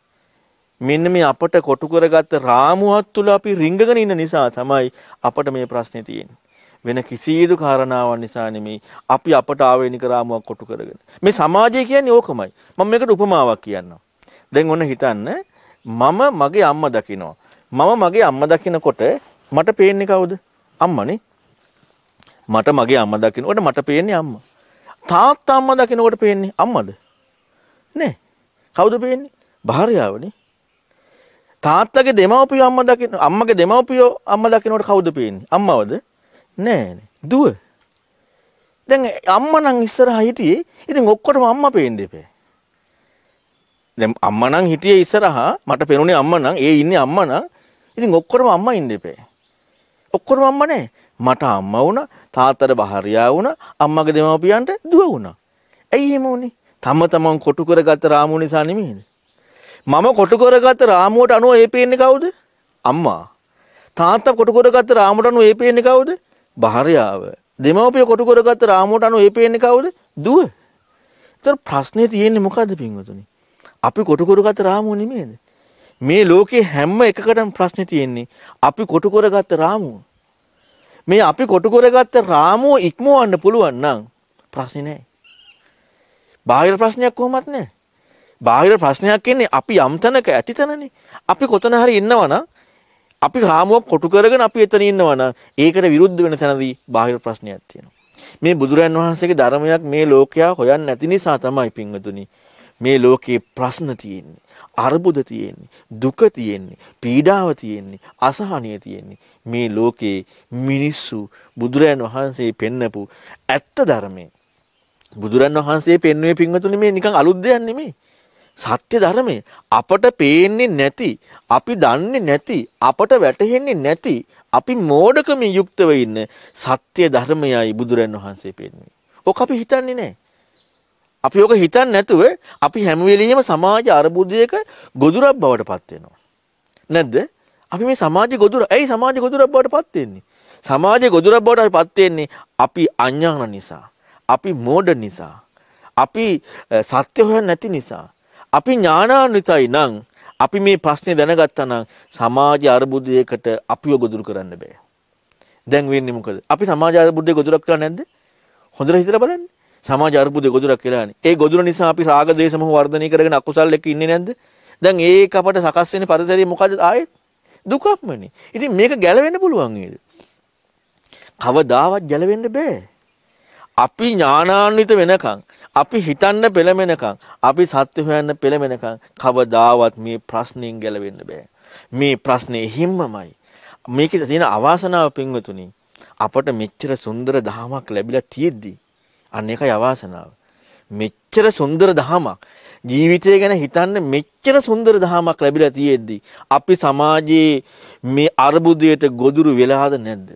මෙන්න මේ අපට කොටු කරගත්ත රාමුවක් තුල අපි රිංගගෙන ඉන්න නිසා තමයි අපට මේ ප්‍රශ්නේ තියෙන්නේ. වෙන කිසිදු කාරණාවක් නිසා නෙමෙයි අපි අපට ආවේනික රාමුවක් කොටු කරගෙන. මේ සමාජය කියන්නේ ඕකමයි. මම මේකට උපමාවක් කියන්නම්. දැන් ඔන්න හිතන්න මම මගේ අම්මා දකිනවා. මම මගේ අම්මා දකිනකොට මට පේන්නේ කවුද? අම්මනේ. මට මගේ අම්මා දකින්නකොට මට පේන්නේ අම්මා. තාත්තා අම්මා දකින්නකොට පේන්නේ අම්මද? නෑ. කවුද පේන්නේ? භාර්යාවනේ. තාත්තගේ දෙමව්පියෝ අම්මා දකින්න අම්මගේ දෙමව්පියෝ අම්මා දකින්නකොට කවුද පේන්නේ? අම්මවද? නෑනේ. දුව. දැන් අම්මා නම් ඉස්සරහා හිටියේ. ඉතින් ඔක්කොටම අම්මා පේන්න එපේ. දැන් අම්මා නම් හිටියේ ඉස්සරහා මට පෙනුනේ අම්මා නම් ඒ ඉන්නේ අම්මා නම් ඉතින් ඔක්කොටම අම්මා ඉන්න එපේ. ඔක්කොටම අම්මා නෑ. මට අම්මා වුණා, තාත්තට භාර්යාව වුණා, අම්මගේ දෙමව්පියන්ට දුව වුණා. ඇයි එහෙම වුනේ? තම තමන් කොටු කරගත්ත රාමුව නිසා නෙමෙයිද? මම කොටු කරගත්ත රාමුවට අනුව ඒ පේන්නේ කවුද? අම්මා. තාත්තා කොටු කරගත්ත රාමුවට අනුව ඒ පේන්නේ කවුද? භාර්යාව. දෙමව්පිය කොටු කරගත්ත රාමුවට අනුව ඒ පේන්නේ කවුද? දුව. ඒතර ප්‍රශ්නේ තියෙන්නේ මොකද්ද පින්වතුනි? අපි කොටු කරගත්ත රාමුව නෙමෙයිද? මේ ලෝකේ හැම එකකටම ප්‍රශ්නේ තියෙන්නේ අපි කොටු කරගත්ත රාමුව. මේ අපි කොටු කරගත්ත රාමුව ඉක්මවන්න පුළුවන් නම් ප්‍රශ්නේ නැහැ. බාහිර ප්‍රශ්නයක් කොහොමත් නැහැ. බාහිර ප්‍රශ්නයක් එන්නේ අපි යම් තැනක ඇති තැනනේ. අපි කොතන හරි ඉන්නවනම් අපි රාමුවක් කොටු කරගෙන අපි එතන ඉන්නවනම් ඒකට විරුද්ධ වෙන තැනදී බාහිර ප්‍රශ්නයක් තියෙනවා. මේ බුදුරයන් වහන්සේගේ ධර්මයක් මේ ලෝකයා හොයන්නේ නැති නිසා තමයි පින්වතුනි මේ ලෝකේ ප්‍රශ්න තියෙන්නේ. අර්බුද තියෙන්නේ, දුක තියෙන්නේ, පීඩාව තියෙන්නේ, අසහනිය තියෙන්නේ. මේ ලෝකේ මිනිස්සු බුදුරයන් වහන්සේ පෙන්නපු ඇත්ත ධර්මයේ බුදුරන් වහන්සේ පෙන්වුවේ පින්වතුනි මේ නිකන් අලුත් දෙයක් නෙමෙයි. සත්‍ය ධර්මය අපට පේන්නේ නැති අපි දන්නේ නැති අපට වැටහෙන්නේ නැති අපි මෝඩකමින් යුක්තව ඉන්න සත්‍ය ධර්මයයි බුදුරන් වහන්සේ පෙන්වන්නේ. ඔක අපි හිතන්නේ නැහැ. අපි ඔක හිතන්නේ නැතුව අපි හැම වෙලෙම සමාජ අර්බුදයක ගොදුරක් බවට පත් වෙනවා. නැද්ද? අපි මේ සමාජ ගොදුර ඇයි සමාජ ගොදුරක් බවට පත් වෙන්නේ? සමාජ ගොදුරක් බවට පත් වෙන්නේ අපි අඥාන නිසා. අපි මෝඩ නිසා. අපි සත්‍ය හොයන්නේ නැති නිසා. අපි ඥානාන්විතයි නම් අපි මේ ප්‍රශ්නේ දැනගත්තා නම් සමාජ අර්බුදයකට අපිව ගොදුරු කරන්න බෑ. දැන් වෙන්නේ මොකද? අපි සමාජ අර්බුදේ ගොදුරක් කරලා නැද්ද? හොඳට හිතලා බලන්න. සමාජ අර්බුදේ ගොදුරක් කියලානේ. ඒ ගොදුර නිසා අපි රාග දේශ මොහ වර්ධනය කරගෙන අකුසල් එක්ක ඉන්නේ නැද්ද? දැන් ඒක අපට සකස් වෙන පරිසරය මොකද ආයේ දුකක්මනේ. ඉතින් මේක ගැලවෙන්න පුළුවන් නේද? කවදාවත් ගැලවෙන්න බෑ. අපි ඥානාන්විත වෙනකන් අපි හිතන්න පෙළමෙනකන් අපි සත්‍ය හොයන්න පෙළමෙනකන් කවදාවත් මේ ප්‍රශ්نين ගැලවෙන්න බෑ මේ ප්‍රශ්නේ හිම්මමයි මේකේ තියෙන අවාසනාව පින්වතුනි අපට මෙච්චර සුන්දර දහමක් ලැබිලා තියෙද්දී අන්න ඒකයි අවාසනාව. මෙච්චර සුන්දර දහමක් ජීවිතය ගැන හිතන්න මෙච්චර සුන්දර දහමක් ලැබිලා තියෙද්දි අපි සමාජයේ මේ අර්බුදයට ගොදුරු වෙලාද නැද්ද?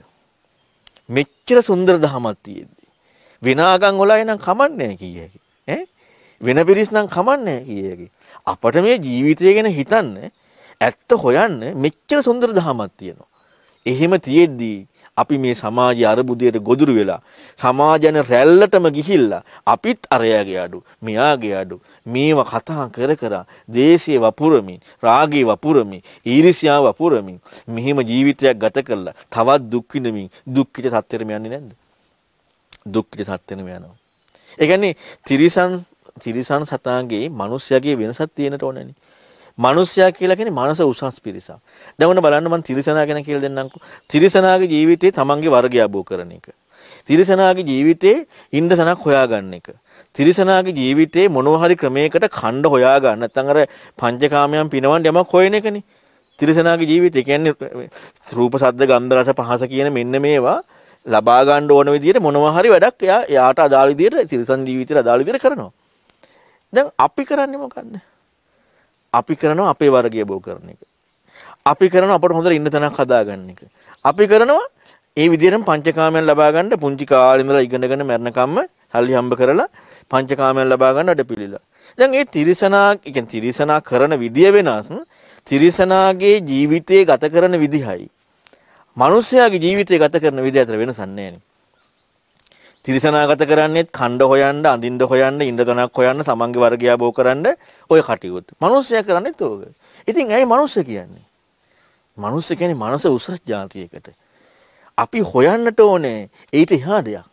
මෙච්චර සුන්දර දහමක් තියෙද්දි විනාගම් වලයි නම් කමන්නේ කිය හැකි. ඈ වෙන පිරිස් නම් කමන්නේ කිය හැකි. අපට මේ ජීවිතය ගැන හිතන්න ඇත්ත හොයන්න මෙච්චර සුන්දර දහමක් තියෙනවා. එහෙම තියෙද්දී අපි මේ සමාජයේ අරබුදයට ගොදුරු වෙලා සමාජයන රැල්ලටම ගිහිල්ලා අපිත් අරයාගේ අඩු මෙයාගේ අඩු මේව කතා කර කර දේශයේ වපුරමින් රාගයේ වපුරමින් ඊර්ෂ්‍යාව වපුරමින් මෙහිම ජීවිතයක් ගත කරලා තවත් දුක් විඳමින් දුක්ඛිත සත්‍යෙම යන්නේ නැද්ද දුක්ඛිත සත්‍යෙම යනවා. ඒ කියන්නේ තිරිසන් තිරිසන් සතාගේ මිනිස්යාගේ වෙනසක් තියෙනට ඕනනේ. මිනිස්යා කියලා කියන්නේ මනස උසස් පිරිසක්. දැන් ඔන්න බලන්න මම තිරිසනා ගැන කියලා දෙන්නම්කෝ. තිරිසනාගේ ජීවිතේ තමන්ගේ වර්ගය අබෝ කරන එක. තිරිසනාගේ ජීවිතේ ඉන්න තැනක් හොයාගන්න එක. තිරිසනාගේ ජීවිතේ මොනවා හරි ක්‍රමයකට ඛණ්ඩ හොයාගන්න නැත්නම් අර පංචකාමයන් පිනවන්න යමක් හොයන එකනේ. තිරිසනාගේ ජීවිතේ කියන්නේ රූප ශබ්ද ගන්ධ රස පහස කියන මෙන්න මේවා ලබා ගන්න ඕන විදිහට මොනවා හරි වැඩක් එයා එයාට අදාළ විදිහට තිරසන් ජීවිතේට අදාළ විදිහට කරනවා. දැන් අපි කරන්නේ මොකද්ද? අපි කරනවා අපේ වර්ගය බෝ කරන එක. අපි කරනවා අපට හොඳට ඉන්න තැනක් හදාගන්න එක. අපි කරනවා ඒ විදිහටම පංචකාමයන් ලබා ගන්න පුංචි කාලේ ඉඳලා ඉගෙනගෙන මරණකම්ම සල්ලි හම්බ කරලා පංචකාමයන් ලබා ගන්න අඩපිළිලා. දැන් ඒ තිරිසනා කියන්නේ තිරිසනා කරන විදිය වෙනස්. තිරිසනාගේ ජීවිතේ ගත කරන විදිහයි මිනිස්යාගේ ජීවිතය ගත කරන විදිහ අතර වෙනසක් නැහැ තිරිසනා ගත කරන්නේත් ඛණ්ඩ හොයන්න, අඳින්න හොයන්න, ඉන්ද්‍රගණක් හොයන්න, සමන්ගේ වර්ගය බෝ කරන්න ඔය කටයුතු. මිනිස්සයා කරන්නේත් ඕක. ඉතින් ඇයි මිනිස්ස කියන්නේ? මිනිස්ස කියන්නේ මනස උසස් જાතියකට. අපි හොයන්නට ඕනේ ඊට එහා දෙයක්.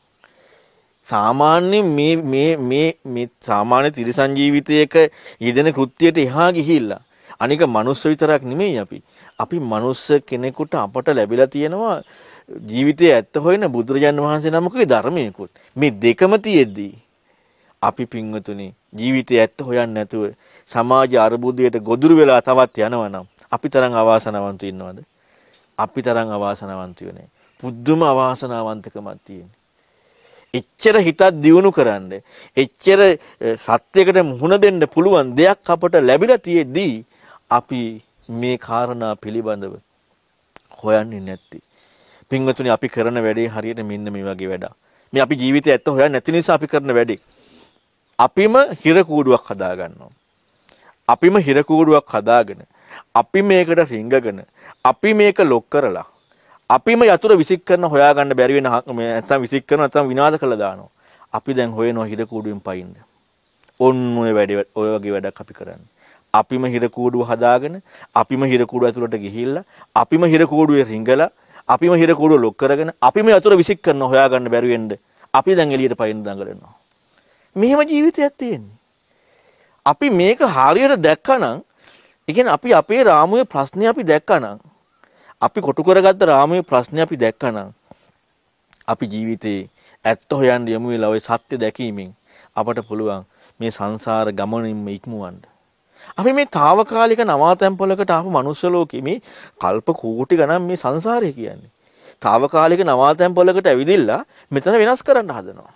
සාමාන්‍ය මේ මේ මේ මේ සාමාන්‍ය තිරිසන් ජීවිතයක යෙදෙන කෘත්‍යයට එහා ගිහිල්ලා අනික මනුස්ස විතරක් නෙමෙයි අපි. අපි මනුස්ස කෙනෙකුට අපට ලැබිලා තියෙනවා ජීවිතයේ ඇත්ත හොයන බුදුරජාන් වහන්සේ නමකගේ ධර්මයකුත්. මේ දෙකම තියෙද්දී අපි පින්වතුනි ජීවිතය ඇත්ත හොයන්නේ නැතුව සමාජ අර්බුදයට ගොදුරු වෙලා තවත් යනවා නම් අපි තරම් අවාසනාවන්ත ඉන්නවද? අපි තරම් අවාසනාවන්තයෝ නැහැ. පුදුම අවාසනාවන්තකමක් තියෙනවා. එච්චර හිතක් දියුණු කරන්න එච්චර සත්‍යයකට මුහුණ දෙන්න පුළුවන් දෙයක් අපට ලැබිලා තියෙද්දී අපි මේ කාරණා පිළිබඳව හොයන්නේ නැත්තේ. පින්වතුනි අපි කරන වැඩේ හරියට මෙන්න මේ වගේ වැඩක්. මේ අපි ජීවිතය ඇත්ත හොයන්නේ නැති නිසා අපි කරන වැඩේ. අපිම හිර කූඩුවක් හදා ගන්නවා. අපිම හිර කූඩුවක් හදාගෙන අපි මේකට රිංගගෙන අපි මේක ලොක් කරලා අපිම යතුරු විසික් කරන හොයාගන්න බැරි වෙන නැත්තම් විසික් කරන නැත්තම් විනාශ කළා දානවා. අපි දැන් හොයනවා හිර කූඩුවෙන් පයින්න. ඔන්න ඔය වැඩ ඔය වගේ වැඩක් අපි කරන්නේ. අපිම හිර කූඩුව හදාගෙන අපිම හිර කූඩුව ඇතුළට ගිහිල්ලා අපිම හිර කූඩුවේ රිංගලා අපිම හිර කූඩුව ලොක් කරගෙන අපිම යතුරු විසික් කරන හොයාගන්න බැරි වෙන්න අපි දැන් එළියට පයින්න දඟලනවා. මෙහෙම ජීවිතයක් තියෙන්නේ. අපි මේක හරියට දැක්කනම් ඒ කියන්නේ අපි අපේ රාමුවේ ප්‍රශ්නේ අපි දැක්කනම් අපි කොටු කරගත්ත රාමුවේ ප්‍රශ්නේ අපි දැක්කනම් අපි ජීවිතේ ඇත්ත හොයන්න යමු වෙලා ওই සත්‍ය දැකීමෙන් අපට පුළුවන් මේ සංසාර ගමනින්ම ඉක්මවන්න. අපි මේ తాවකාලික නවාතැන්පලකට ආපු මනුස්ස ලෝකෙ මේ කල්ප කෝටි ගණන් මේ සංසාරය කියන්නේ. తాවකාලික නවාතැන්පලකට ඇවිදිලා මෙතන වෙනස් කරන්න හදනවා.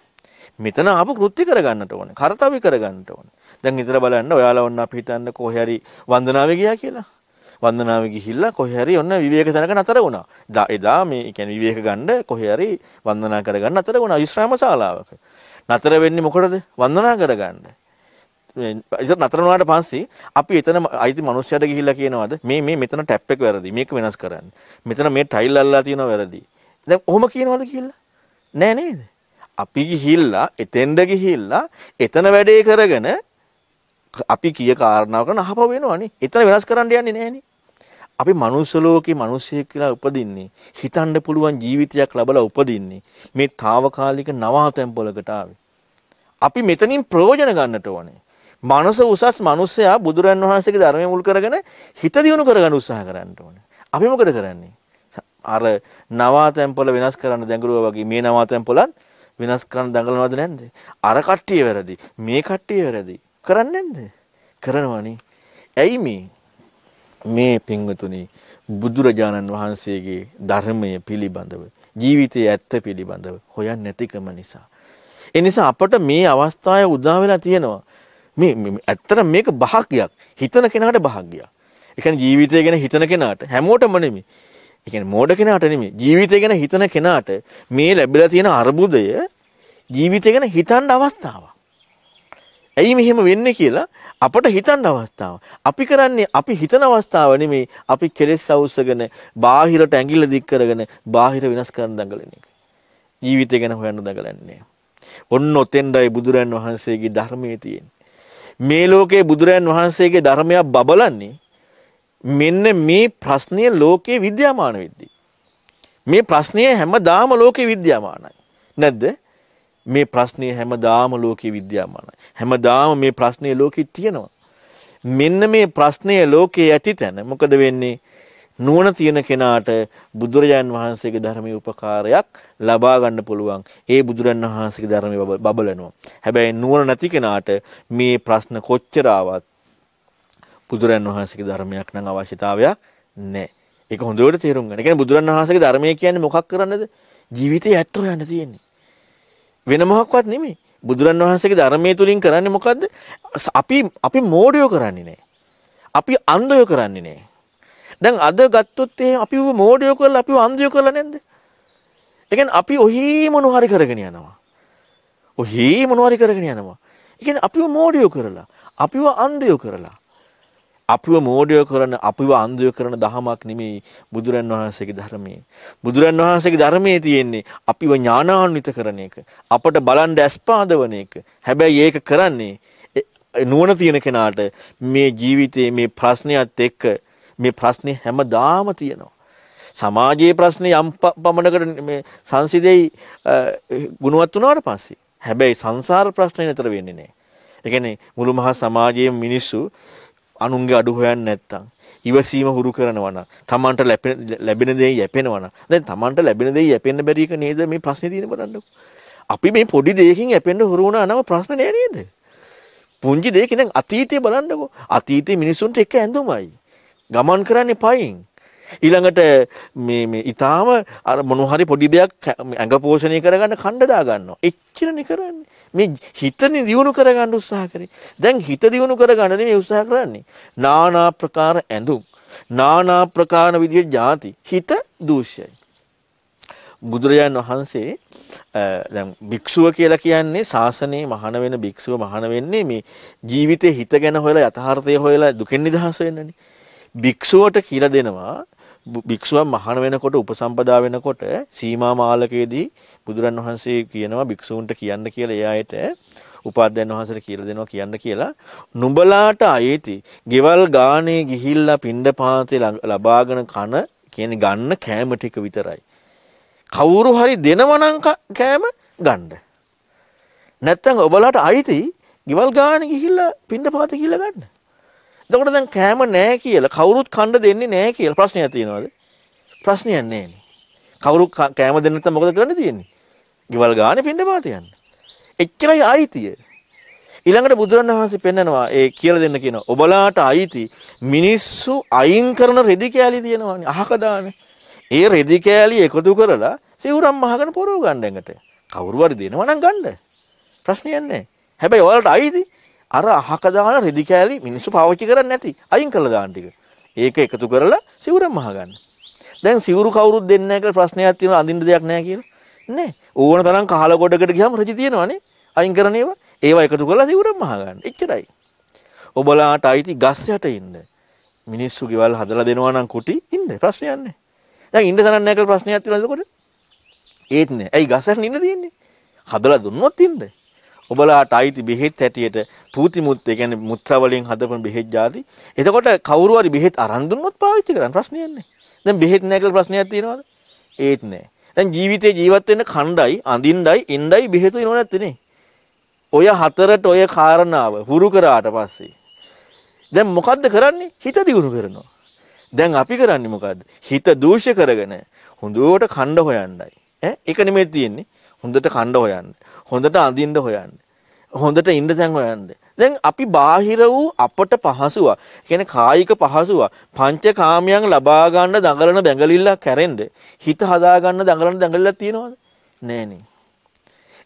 මෙතන ආපු කෘත්‍ය කරගන්නට ඕනේ. කරතවි කරගන්නට ඕනේ. දැන් ඉතල බලන්න ඔයාලා ඔන්න අපි හිතන්න කොහේ හරි වන්දනාවේ ගියා කියලා. වන්දනාවේ ගිහිල්ලා කොහේ හරි ඔන්න විවේක තැනක නතර වුණා. එදා මේ කියන්නේ විවේක ගන්න කොහේ හරි වන්දනා කරගන්න නතර වුණා විශ්‍රාම ශාලාවක. නතර වෙන්නේ මොකටද? වන්දනා කරගන්න. ඉතින් නතර වුණාට පස්සේ අපි එතන අයිති මිනිස්සුන්ට ගිහිල්ලා කියනවාද මේ මේ මෙතන ටැප් එක වැරදි. මේක වෙනස් කරන්න. මෙතන මේ ටයිල් අල්ලලා තියෙනවා වැරදි. දැන් ඔහොම කියනවාද කියලා? නෑ නේද? අපි ගිහිල්ලා එතෙන්ද ගිහිල්ලා එතන වැඩේ කරගෙන අපි කිය කාරණාව කරන අහපව වෙනවනේ. එතන වෙනස් කරන්න යන්නේ නෑනේ. අපි මනුස්ස ලෝකේ මිනිස්සෙක් කියලා උපදින්නේ හිතන්න පුළුවන් ජීවිතයක් ලැබලා උපදින්නේ මේ తాවකාලික නවාතැන් පොලකට ආවේ. අපි මෙතනින් ප්‍රයෝජන ගන්නට ඕනේ. මනස උසස් මිනිස්සයා බුදුරන් වහන්සේගේ ධර්මය මුල් කරගෙන හිත දියුණු කරගන්න උත්සාහ කරන්න ඕනේ. අපි මොකද කරන්නේ? අර නවාතැන් පොල වෙනස් කරන්න දැඟලුවා වගේ මේ නවාතැන් පොලත් වෙනස් කරන්න දඟලනවද නැන්ද? අර කට්ටිය වැරදි. මේ කට්ටිය වැරදි. කරන්නේ නැන්ද? කරනවනේ. ඇයි මේ? මේ පින්වතුනි බුදුරජාණන් වහන්සේගේ ධර්මය පිළිබඳව ජීවිතයේ ඇත්ත පිළිබඳව හොයන්නේ නැතිකම නිසා. ඒ නිසා අපට මේ අවස්ථාවේ උදා වෙලා තියෙනවා. මේ ඇත්තට මේක භාග්යක්. හිතන කෙනාට භාග්යක්. ඒ කියන්නේ ජීවිතය ගැන හිතන කෙනාට හැමෝටම නෙමෙයි. ඒ කියන්නේ මෝඩ කෙනාට නෙමෙයි. ජීවිතය ගැන හිතන කෙනාට මේ ලැබිලා තියෙන අර්බුදය ජීවිතය ගැන හිතන්න අවස්ථාවක්. ඇයි මෙහෙම වෙන්නේ කියලා අපට හිතන්න අවස්ථාව. අපි කරන්නේ අපි හිතන අවස්ථාව නෙමෙයි අපි කෙලෙස් අවශ්‍යගෙන බාහිරට ඇඟිල්ල දික් කරගෙන බාහිර වෙනස් කරන්න දඟලන එක. ජීවිතය ගැන හොයන්න දඟලන්නේ. ඔන්න ඔතෙන්ඩයි බුදුරන් වහන්සේගේ ධර්මයේ තියෙන්නේ. මේ ලෝකේ බුදුරන් වහන්සේගේ ධර්මයක් බබලන්නේ මෙන්න මේ ප්‍රශ්නය ලෝකේ විද්‍යාමාන වෙද්දී. මේ ප්‍රශ්නය හැමදාම ලෝකේ විද්‍යාමානයි. නැද්ද? මේ ප්‍රශ්නය හැමදාම ලෝකේ විද්‍යාමානයි. හැමදාම මේ ප්‍රශ්නය ලෝකෙ තියෙනවා. මෙන්න මේ ප්‍රශ්නය ලෝකේ ඇති තැන මොකද වෙන්නේ? නුවණ තියෙන කෙනාට බුදුරජාන් වහන්සේගේ ධර්මයේ උපකාරයක් ලබා ගන්න පුළුවන්. ඒ බුදුරන් වහන්සේගේ ධර්මයේ බබලනවා. හැබැයි නුවණ නැති කෙනාට මේ ප්‍රශ්න කොච්චර ආවත් බුදුරන් වහන්සේගේ ධර්මයක් නම් අවශ්‍යතාවයක් නැහැ. ඒක හොඳට තේරුම් ගන්න. ඒ කියන්නේ බුදුරන් වහන්සේගේ ධර්මය කියන්නේ මොකක් කරන්නද? ජීවිතේ ඇත්ත හොයන්න තියෙන්නේ. වෙන මොහක්වත් නෙමෙයි. බුදුරන් වහන්සේගේ ධර්මයේ තුලින් කරන්නේ මොකද්ද? අපි අපි මෝඩයෝ කරන්නේ නැහැ. අපි අන්ධයෝ කරන්නේ නැහැ. දැන් අද ගත්තොත් එහෙම අපිව මෝඩයෝ කරලා අපිව අන්ධයෝ කරලා නැද්ද? ඒ කියන්නේ අපි ඔහි මොනවාරි කරගෙන යනවා. ඔහි මොනවාරි කරගෙන යනවා. ඒ කියන්නේ අපිව මෝඩයෝ කරලා අපිව අන්ධයෝ කරලා අපිව මෝඩය කරන අපිව අන්ධය කරන දහමක් නෙමෙයි බුදුරන් වහන්සේගේ ධර්මයේ. බුදුරන් වහන්සේගේ ධර්මයේ තියෙන්නේ අපිව ඥානාන්විත කරන එක. අපට බලන් ඇස්පාදවන එක. හැබැයි ඒක කරන්නේ නුවණ තියෙන කෙනාට මේ ජීවිතයේ මේ ප්‍රශ්නයත් එක්ක මේ ප්‍රශ්නේ හැමදාම තියෙනවා. සමාජයේ ප්‍රශ්නේ යම් පමණකට මේ සංසිදෙයි ගුණවත් වුණාට පස්සේ හැබැයි සංසාර ප්‍රශ්නේ නතර වෙන්නේ නැහැ. ඒ කියන්නේ මුළු මහා සමාජයේ මිනිස්සු අනුන්ගේ අඩු හොයන්නේ නැත්තම් ඉවසීම හුරු කරනවා නම් තමන්ට ලැබෙන දේ යැපෙනවා නම් දැන් තමන්ට ලැබෙන දේ යැපෙන්න බැරි එක නේද මේ ප්‍රශ්නේ තියෙන බලන්නකො අපි මේ පොඩි දෙයකින් යැපෙන්න හුරු වුණා නම් ප්‍රශ්න නෑ නේද පුංචි දෙයක දැන් අතීතය බලන්නකෝ. අතීතයේ මිනිසුන්ට එක ඇඳුමයි. ගමන් කරන්නේ පයින්. ඊළඟට ඉතාම අර මොනහරි පොඩි දෙයක් ඇඟ පෝෂණය කරගන්න කණ්ඩදා ගන්නවා. එච්චරණ කරන්නේ. මේ හිතන දියුණු කරගන්න උත්සාහ කරේ. දැන් හිත දියුණු කරගන්න මේ උත්සාහ කරන්නේ. නානා ප්‍රකාර ඇඳුම්. නානා ප්‍රකාර විදිහට ಜಾති. හිත දූෂ්‍යයි. බුදුරජාන් වහන්සේ දැන් භික්ෂුව කියලා කියන්නේ ශාසනයේ මහාන වෙන භික්ෂුව මහාන වෙන්නේ මේ ජීවිතේ හිත ගැන හොයලා යථාර්ථය හොයලා දුකෙන් නිදහස් වෙන්නනේ. භික්ෂුවට කියලා දෙනවා භික්ෂුවක් මහාන වෙනකොට උපසම්පදා වෙනකොට සීමා මාලකයේදී බුදුරන් වහන්සේ කියනවා භික්ෂූන්ට කියන්න කියලා ඒ අයට උපාධ්‍යයන් වහන්සේට කියලා දෙනවා කියන්න කියලා නුඹලාට අයේති ගෙවල් ගානේ ගිහිල්ලා පිණ්ඩපාතේ ලබාගෙන කන කියන්නේ ගන්න කෑම ටික විතරයි කවුරු හරි දෙනවනම් කෑම ගන්න. නැත්තම් ඔබලාට අයිති ගෙවල් ගාන ගිහිල්ලා පින්ඩපාත කියලා ගන්න. එතකොට දැන් කෑම නැහැ කියලා කවුරුත් කන්න දෙන්නේ නැහැ කියලා ප්‍රශ්නයක් තියෙනවද? ප්‍රශ්නයක් නැහැ. කවුරු කෑම දෙන්න නැත්නම් මොකද කරන්න තියෙන්නේ? ගෙවල් ගානේ පින්ඩපාත යන්න. එච්චරයි අයිතිය. ඊළඟට බුදුරණවහන්සේ පෙන්නනවා ඒ කියලා දෙන්න කියනවා. ඔබලාට අයිති මිනිස්සු අයින් කරන රෙදි කෑලි තියෙනවානේ අහක දාන්නේ. ඒ රෙදි කෑලි එකතු කරලා සිවුරම් මහගෙන පොරව ගන්න එකට. කවුරු හරි දෙනවා නම් ගන්න. ප්‍රශ්නයක් නැහැ. හැබැයි ඔයාලට අයිති අර අහක දාන රෙදි කෑලි මිනිස්සු පාවිච්චි කරන්නේ නැති. අයින් කළා දාන්න ටික. ඒක එකතු කරලා සිවුරම් මහගන්න. දැන් සිවුරු කවුරුත් දෙන්නේ නැහැ කියලා ප්‍රශ්නයක් තියෙනවා අඳින්න දෙයක් නැහැ කියලා. නෑ. ඕන තරම් කහල ගොඩකට ගියාම රජි තියෙනවනේ. අයින් කරන ඒවා. ඒවා එකතු කරලා සිවුරම් මහගන්න. එච්චරයි. ඔබලාට අයිති ගස් යට ඉන්න. මිනිස්සු ගෙවල් හදලා දෙනවා නම් කුටි ඉන්න ප්‍රශ්නයක් නැහැ. දැන් ඉන්න තරම් නැහැ කියලා ප්‍රශ්නයක් තියෙනවද එතකොට? ඒත් නෑ. ඇයි ගසට ඉන්න තියෙන්නේ? හදලා දුන්නොත් ඉන්න. ඔබලාට අයිති බෙහෙත් හැටියට පූති මුත් ඒ කියන්නේ මුත්‍රා වලින් හදපන බෙහෙත් ಜಾති. එතකොට කවුරු හරි බෙහෙත් අරන් දුන්නොත් පාවිච්චි කරන්න ප්‍රශ්නයක් නෑ. දැන් බෙහෙත් නැහැ කියලා ප්‍රශ්නයක් තියෙනවද? ඒත් නෑ. දැන් ජීවිතේ ජීවත් වෙන්න කණ්ඩයි, අඳින්නයි, ඉන්නයි බෙහෙතු වෙනව නැත්තේ ඔය හතරට ඔය කාරණාව හුරු කරාට පස්සේ දැන් මොකද්ද කරන්නේ? හිත දියුණු කරනවා. දැන් අපි කරන්නේ මොකද්ද? හිත දූෂ්‍ය කරගෙන හොඳට ඛණ්ඩ හොයන්නයි. ඈ ඒක නෙමෙයි තියෙන්නේ. හොඳට ඛණ්ඩ හොයන්න. හොඳට අඳින්න හොයන්න. හොඳට ඉන්න තැන් හොයන්න. දැන් අපි බාහිර වූ අපට පහසුවක්. කියන්නේ කායික පහසුවක්. පංචකාමයන් ලබා ගන්න දඟලන දඟලිල්ලක් කැරෙන්න හිත හදා ගන්න දඟලන දඟලිල්ලක් තියෙනවද? නෑනේ.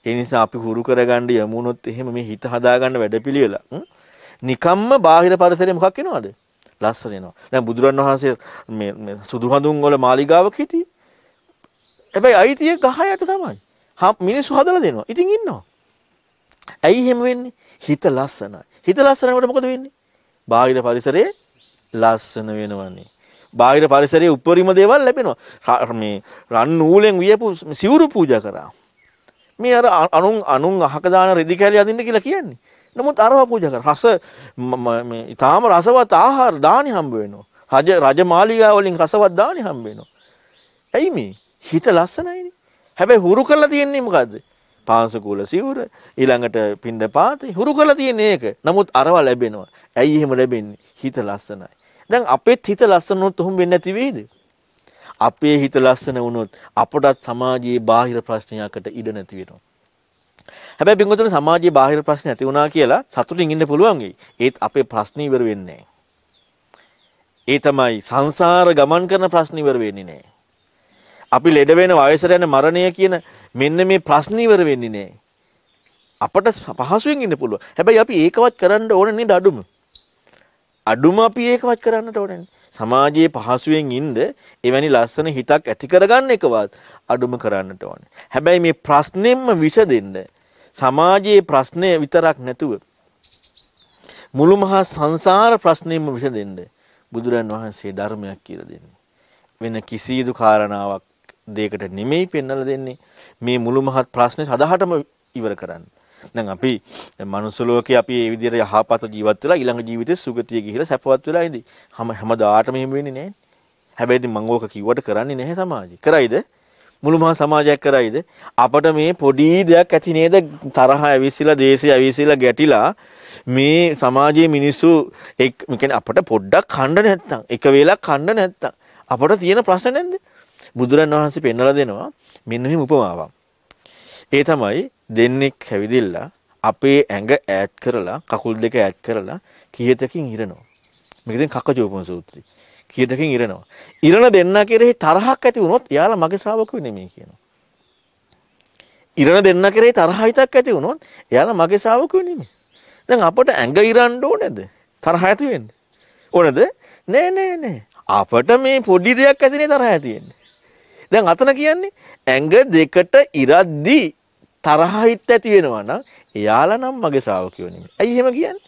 ඒ නිසා අපි හුරු කරගන්න යමුනොත් එහෙම මේ හිත හදා ගන්න වැඩපිළිවෙල. නිකම්ම බාහිර පරිසරය මොකක් වෙනවද? ලස්සන වෙනවා. දැන් බුදුරන් වහන්සේ මේ සුදු හඳුන් වල මාලිගාවක හිටියේ. හැබැයි අයිතිය ගහ යට තමයි. මිනිස්සු හදලා දෙනවා. ඉතින් ඉන්නවා. ඇයි එහෙම වෙන්නේ? හිත ලස්සනයි. හිත ලස්සනකොට මොකද වෙන්නේ? බාහිර පරිසරයේ ලස්සන වෙනවනේ. බාහිර පරිසරයේ උපරිම දේවල් ලැබෙනවා. මේ රන් නූලෙන් වියපු සිවුරු පූජා කරා. මේ අර අනුන් අනුන් අහක දාන රෙදි කැලිය අදින්න කියලා කියන්නේ. නමුත් අරවා පූජා කර රස මේ ඊටාම රසවත් ආහාර දානි හම්බ වෙනවා. රජ රජ මාලිගා වලින් රසවත් දානි හම්බ වෙනවා. ඇයි මේ? හිත ලස්සනයිනේ. හැබැයි හුරු කරලා තියෙන්නේ මොකද්ද? පාංශකූල සිවුර ඊළඟට පින්ඩ පාතේ හුරු කරලා තියෙන්නේ ඒක. නමුත් අරවා ලැබෙනවා. ඇයි එහෙම ලැබෙන්නේ? හිත ලස්සනයි. දැන් අපේත් හිත ලස්සන වුණොත් උහුම් වෙන්නේ නැති වෙයිද? අපේ හිත ලස්සන වුණොත් අපටත් සමාජයේ බාහිර ප්‍රශ්නයකට ඉඩ නැති වෙනවා. හැබැයි බින්දුතුන සමාජයේ බාහිර ප්‍රශ්න ඇති වුණා කියලා සතුටින් ඉන්න පුළුවන් වෙයි. ඒත් අපේ ප්‍රශ්න ඉවර වෙන්නේ ඒ තමයි සංසාර ගමන් කරන ප්‍රශ්න ඉවර වෙන්නේ නැහැ. අපි ලෙඩ වෙන වයසට යන මරණය කියන මෙන්න මේ ප්‍රශ්න ඉවර වෙන්නේ නැහැ. අපට පහසුවෙන් ඉන්න පුළුවන්. හැබැයි අපි ඒකවත් කරන්න ඕනේ නේද අඩුම? අඩුම අපි ඒකවත් කරන්නට ඕනේ. සමාජයේ පහසුවෙන් ඉන්න එවැනි ලස්සන හිතක් ඇති කරගන්න එකවත් අඩුම කරන්නට ඕනේ. හැබැයි මේ ප්‍රශ්නෙම්ම විස දෙන්න සමාජයේ ප්‍රශ්නය විතරක් නැතුව මුළු මහා සංසාර ප්‍රශ්නයෙන්ම විසඳෙන්න බුදුරන් වහන්සේ ධර්මයක් කියලා දෙන්නේ. වෙන කිසිදු කාරණාවක් දෙයකට නෙමෙයි පෙන්වලා දෙන්නේ. මේ මුළු මහත් ප්‍රශ්නේ සදාහටම ඉවර කරන්න. දැන් අපි මනුස්ස ලෝකේ අපි මේ විදිහට යහපත ජීවත් වෙලා ඊළඟ ජීවිතේ සුගතිය ගිහිලා සැපවත් වෙලා ඉඳි. හැම හැමදාටම එහෙම වෙන්නේ නැහැ. හැබැයි ඉතින් මම ඕක කිව්වට කරන්නේ නැහැ සමාජය. කරයිද? මුළු මහා සමාජයක් කරයිද අපට මේ පොඩි දෙයක් ඇති නේද තරහ ඇවිස්සලා දේශය ඇවිස්සලා ගැටිලා මේ සමාජයේ මිනිස්සු එක් කියන්නේ අපට පොඩ්ඩක් කණ්ඩ නැත්තම් එක වේලක් කණ්ඩ නැත්තම් අපට තියෙන ප්‍රශ්න නැද්ද බුදුරන් වහන්සේ පෙන්වලා දෙනවා මෙන්න මේ උපමාවක් ඒ තමයි දෙන්නෙක් හැවිදිලා අපේ ඇඟ ඈඩ් කරලා කකුල් දෙක ඈඩ් කරලා කීයතකින් ඉරනවා. මේක ඉතින් කක්කජෝපන සූත්‍රය. කීයතකින් ඉරනවා. ඉරණ දෙන්න කෙරෙහි තරහක් ඇති වුණොත් එයාලා මගේ ශ්‍රාවකයෝ නෙමෙයි කියනවා. ඉරණ දෙන්න කෙරෙහි තරහ හිතක් ඇති වුණොත් එයාලා මගේ ශ්‍රාවකයෝ නෙමෙයි. දැන් අපට ඇඟ ඉරන්න ඕනේද? තරහ ඇති වෙන්න. ඕනේද? නෑ නෑ නෑ. අපට මේ පොඩි දෙයක් ඇතිනේ තරහ ඇති වෙන්නේ. දැන් අතන කියන්නේ ඇඟ දෙකට ඉරද්දී තරහ හිත ඇති වෙනවා නම් එයාලා නම් මගේ ශ්‍රාවකයෝ නෙමෙයි. ඇයි එහෙම කියන්නේ?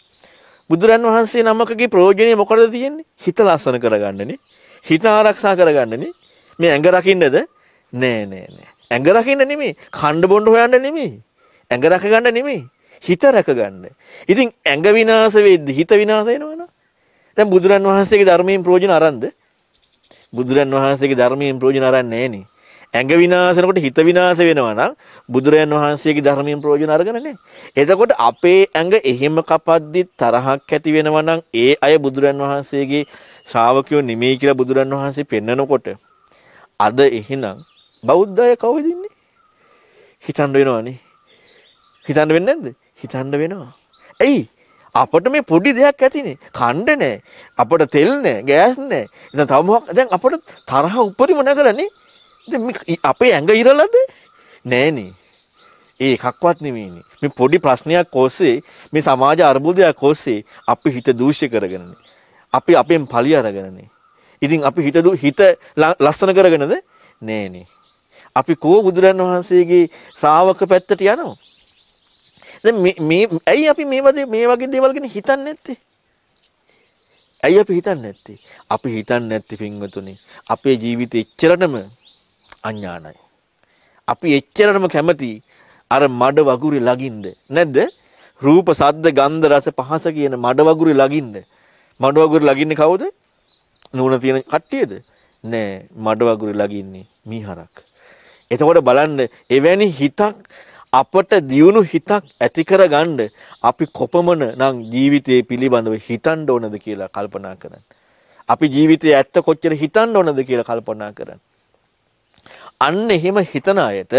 බුදුරන් වහන්සේ නමකගේ ප්‍රයෝජනය මොකටද තියෙන්නේ? හිත ලස්සන කරගන්නනේ. හිත ආරක්ෂා කරගන්නනේ. මේ ඇඟ රකින්නද? නෑ නෑ නෑ. ඇඟ රකින්න නෙමෙයි. ඛණ්ඩ බොණ්ඩ හොයන්න නෙමෙයි. ඇඟ රැක ගන්න නෙමෙයි. හිත රැක ගන්න. ඉතින් ඇඟ විනාශ වෙද්දි හිත විනාශ වෙනවනේ. දැන් බුදුරන් වහන්සේගේ ධර්මයෙන් ප්‍රයෝජන අරන්ද? බුදුරන් වහන්සේගේ ධර්මයෙන් ප්‍රයෝජන අරන් නැහෙනේ. ඇඟ විනාශ වෙනකොට හිත විනාශ වෙනවා නම් බුදුරයන් වහන්සේගේ ධර්මයෙන් ප්‍රයෝජන අරගෙන නැහැ. එතකොට අපේ ඇඟ එහෙම කපද්දි තරහක් ඇති වෙනවා නම් ඒ අය බුදුරන් වහන්සේගේ ශ්‍රාවකයෝ නෙමෙයි කියලා බුදුරන් වහන්සේ පෙන්නකොට අද එහෙනම් බෞද්ධ අය කවුද ඉන්නේ? හිතන්න වෙනවනේ. හිතන්න වෙන්නේ නැද්ද? හිතන්න වෙනවා. ඇයි? අපට මේ පොඩි දෙයක් ඇතිනේ. කණ්ඩ නැහැ. අපට තෙල් නැහැ, ගෑස් නැහැ. ඉතින් තව මොකක් දැන් අපට තරහ උපරිම නැගලානේ. අපේ ඇඟ ඉරලද? නෑනේ. ඒ එකක්වත් නෙමෙයිනේ. මේ පොඩි ප්‍රශ්නයක් ඔස්සේ මේ සමාජ අර්බුදයක් ඔස්සේ අපි හිත දූෂ්‍ය කරගෙනනේ. අපි අපෙන් පලිය අරගෙනනේ. ඉතින් අපි හිත හිත ලස්සන කරගෙනද? නෑනේ. අපි කෝ බුදුරන් වහන්සේගේ ශ්‍රාවක පැත්තට යනවා. දැන් මේ ඇයි අපි මේ වගේ මේ වගේ දේවල් ගැන හිතන්නේ නැත්තේ? ඇයි අපි හිතන්නේ නැත්තේ? අපි හිතන්නේ නැත්තේ පින්වතුනි. අපේ ජීවිතේ එච්චරටම අඥානයි. අපි එච්චරටම කැමති අර මඩ වගුරේ ලගින්න නැද්ද? රූප, සද්ද, ගන්ධ, රස, පහස කියන මඩ වගුරේ ලගින්න. මඩ වගුරේ ලගින්නේ කවුද? නුවණ තියෙන කට්ටියද? නෑ, මඩ වගුරේ ලගින්නේ මීහරක්. එතකොට බලන්න එවැනි හිතක් අපට දියුණු හිතක් ඇති කරගන්න අපි කොපමණ නම් ජීවිතයේ පිළිබඳව හිතන්න ඕනද කියලා කල්පනා කරන්න. අපි ජීවිතයේ ඇත්ත කොච්චර හිතන්න ඕනද කියලා කල්පනා කරන්න. අන්න එහෙම හිතන අයට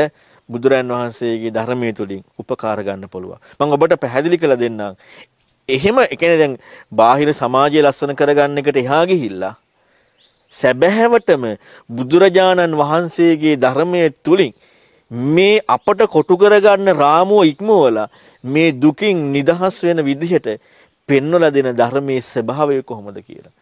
බුදුරන් වහන්සේගේ ධර්මයේ තුලින් උපකාර ගන්න පුළුවන්. මම ඔබට පැහැදිලි කරලා දෙන්නම්. එහෙම ඒ කියන්නේ දැන් බාහිර සමාජය ලස්සන කරගන්න එකට එහා ගිහිල්ලා සැබෑවටම බුදුරජාණන් වහන්සේගේ ධර්මයේ තුලින් මේ අපට කොටු කරගන්න රාමුව ඉක්මවලා මේ දුකින් නිදහස් වෙන විදිහට පෙන්වලා දෙන ධර්මයේ ස්වභාවය කොහොමද කියලා.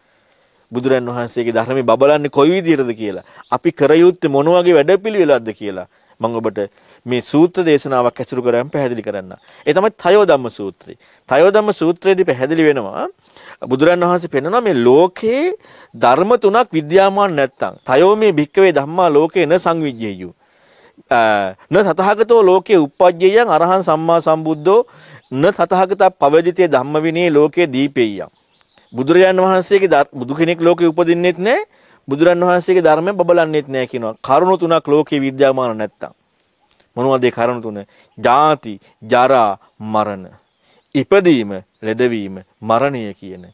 බුදුරන් වහන්සේගේ ධර්මයේ බබලන්නේ කොයි විදිහටද කියලා අපි කර යුත්තේ මොන වගේ වැඩපිළිවෙලක්ද කියලා මම ඔබට මේ සූත්‍ර දේශනාවක් ඇසුරු කරන් පැහැදිලි කරන්න. ඒ තමයි තයෝ ධම්ම සූත්‍රය. තයෝ ධම්ම සූත්‍රයේදී පැහැදිලි වෙනවා බුදුරන් වහන්සේ පෙන්වනවා මේ ලෝකේ ධර්ම තුනක් විද්‍යාමාන නැත්තම් තයෝ මේ භික්කවේ ධම්මා ලෝකේ න සංවිජ්ජේයු. න තතහගතෝ ලෝකේ uppajjeyyan අරහං සම්මා සම්බුද්ධෝ න තතහගත පවදිතේ ධම්ම විනේ ලෝකේ දීපෙය්‍යම්. බුදුරජාන් වහන්සේගේ බුදු කෙනෙක් ලෝකේ උපදින්නෙත් නැහැ. බුදුරන් වහන්සේගේ ධර්මය බබලන්නෙත් නැහැ කියනවා. කරුණු තුනක් ලෝකේ විද්‍යාමාන නැත්තම්. මොනවද ඒ කරුණු තුන? ජාති, ජරා, මරණ. ඉපදීම, ලෙඩවීම, මරණය කියන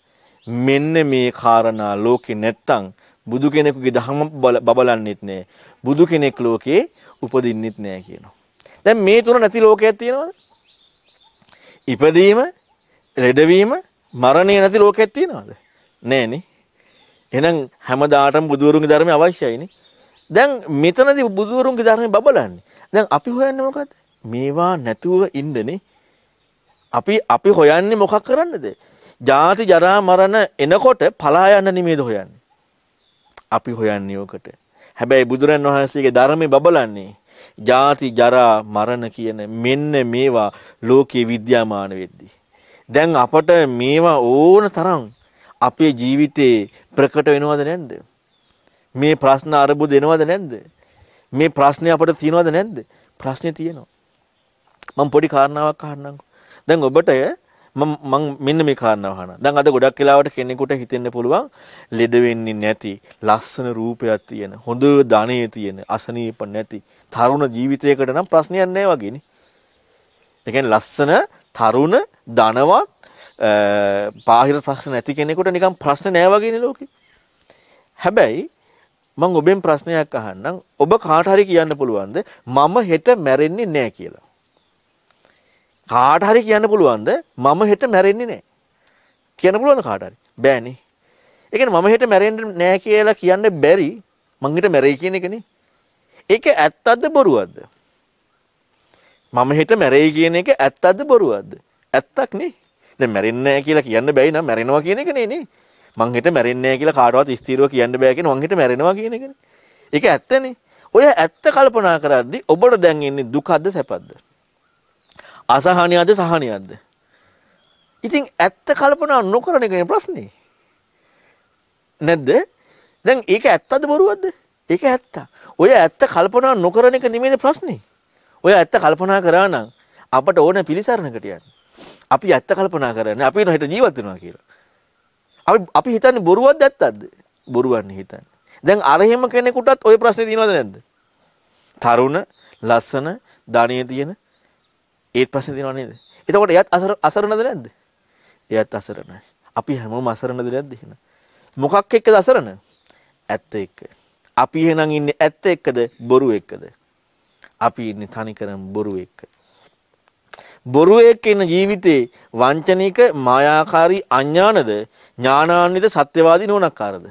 මෙන්න මේ කාරණා ලෝකේ නැත්තම් බුදු කෙනෙකුගේ ධර්ම බබලන්නෙත් නැහැ. බුදු කෙනෙක් ලෝකේ උපදින්නෙත් නැහැ කියනවා. දැන් මේ තුන නැති ලෝකයක් තියෙනවද? ඉපදීම, ලෙඩවීම, මරණය නැති ලෝකයක් තියනවද? නෑනේ. එහෙනම් හැමදාටම බුදුවරුන්ගේ ධර්මය අවශ්‍යයිනේ. දැන් මෙතනදී බුදුවරුන්ගේ ධර්මය බබලන්නේ. දැන් අපි හොයන්නේ මොකද්ද? මේවා නැතුව ඉන්නනේ. අපි අපි හොයන්නේ මොකක් කරන්නද? ජාති ජරා මරණ එනකොට පලා යන්න නෙමෙයිද හොයන්නේ. අපි හොයන්නේ ඕකට. හැබැයි බුදුරන් වහන්සේගේ ධර්මයේ බබලන්නේ ජාති ජරා මරණ කියන මෙන්න මේවා ලෝකයේ විද්‍යාමාන වෙද්දී දැන් අපට මේවා ඕන තරම් අපේ ජීවිතේ ප්‍රකට වෙනවද නැද්ද? මේ ප්‍රශ්න අරබු දෙනවද නැද්ද? මේ ප්‍රශ්නේ අපට තියෙනවද නැද්ද? ප්‍රශ්නේ තියෙනවා. මම පොඩි කාරණාවක් අහන්නම්කෝ. දැන් ඔබට මම මම මෙන්න මේ කාරණාව අහනවා. දැන් අද ගොඩක් වෙලාවට කෙනෙකුට හිතෙන්න පුළුවන් ලෙඩ වෙන්නේ නැති, ලස්සන රූපයක් තියෙන, හොඳ ධනෙ තියෙන, අසනීප නැති තරුණ ජීවිතයකට නම් ප්‍රශ්නයක් නැහැ වගේනේ. ඒ කියන්නේ ලස්සන තරුණ ධනවත් පාහිර ප්‍රශ්න නැති කෙනෙකුට නිකන් ප්‍රශ්න නෑ වගේනේ ලෝකේ. හැබැයි මම ඔබෙන් ප්‍රශ්නයක් අහන්නම්. ඔබ කාට හරි කියන්න පුළුවන්ද මම හෙට මැරෙන්නේ නෑ කියලා. කාට හරි කියන්න පුළුවන්ද මම හෙට මැරෙන්නේ නැහැ. කියන්න පුළුවන්ද කාට හරි? බෑනේ. ඒ කියන්නේ මම හෙට මැරෙන්නේ නැහැ කියලා කියන්න බැරි මං හෙට මැරෙයි කියන එකනේ. ඒක ඇත්තක්ද බොරුවක්ද? මම හෙට මැරෙයි කියන එක ඇත්තක්ද බොරුවක්ද? ඇත්තක් නේ. දැන් මැරෙන්නේ නැහැ කියලා කියන්න බැයි නම් මැරෙනවා කියන එක නේ නේ. මං හෙට මැරෙන්නේ නැහැ කියලා කාටවත් ස්ථිරව කියන්න බෑ කියන මං හෙට මැරෙනවා කියන එකනේ. ඒක ඇත්තනේ. ඔය ඇත්ත කල්පනා කරද්දි ඔබට දැන් එන්නේ දුකද සැපද? අසහනියද සහනියද? ඉතින් ඇත්ත කල්පනා නොකරන එකනේ ප්‍රශ්නේ. නැද්ද? දැන් ඒක ඇත්තද බොරුවක්ද? ඒක ඇත්ත. ඔය ඇත්ත කල්පනා නොකරන එක නෙමෙයිද ප්‍රශ්නේ. ඔය ඇත්ත කල්පනා කරා නම් අපට ඕන පිළිසරණකට යන්න. අපි ඇත්ත කල්පනා කරන්නේ අපි හිත ජීවත් වෙනවා කියලා. අපි අපි හිතන්නේ බොරුවක්ද ඇත්තක්ද? බොරුවන්නේ හිතන්නේ. දැන් අර එහෙම කෙනෙකුටත් ওই ප්‍රශ්නේ තියෙනවද නැද්ද? තරුණ, ලස්සන, ධානිය තියෙන ඒත් ප්‍රශ්නේ තියෙනව නේද? එතකොට එයත් අසරණද නැද්ද? එයත් අසරණයි. අපි හැමෝම අසරණද නැද්ද එහෙනම්? මොකක් එක්කද අසරණ? ඇත්ත එක්ක. අපි එහෙනම් ඉන්නේ ඇත්ත එක්කද බොරු එක්කද? අපි ඉන්නේ තනිකරම බොරු එක්ක. බොරු එක්ක ඉන්න ජීවිතේ වංචනික මායාකාරී අඥානද ඥානාන්විත සත්‍යවාදී නෝනක්කාරද?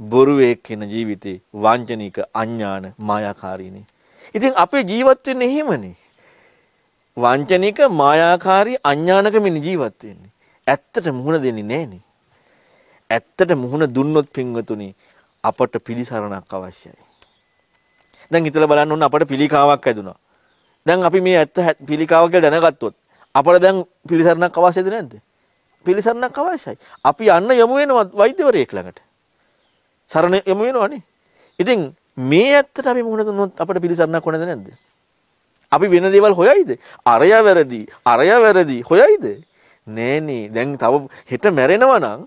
බොරු එක්ක ඉන්න ජීවිතේ වංචනික අඥාන මායාකාරීනේ. ඉතින් අපේ ජීවත් වෙන්නේ එහෙමනේ. වංචනික මායාකාරී අඥානකමින් ජීවත් වෙන්නේ. ඇත්තට මුහුණ දෙන්නේ නැහනේ. ඇත්තට මුහුණ දුන්නොත් පින්වතුනි අපට පිළිසරණක් අවශ්‍යයි. දැන් හිතලා බලන්න ඕන අපට පිළිකාවක් ඇදුනා. දැන් අපි මේ ඇත්ත පිළිකාව කියලා දැනගත්තොත් අපට දැන් පිළිසරණක් අවශ්‍යද නැද්ද? පිළිසරණක් අවශ්‍යයි. අපි යන්න යමු වෙනවා වෛද්‍යවරයෙක් ළඟට. සරණ යමු වෙනවනේ. ඉතින් මේ ඇත්තට අපි මුහුණ දුන්නොත් අපට පිළිසරණක් ඕනද නැද්ද? අපි වෙන දේවල් හොයයිද? අරයා වැරදි, අරයා වැරදි හොයයිද? නෑනේ. දැන් තව හෙට මැරෙනවා නම්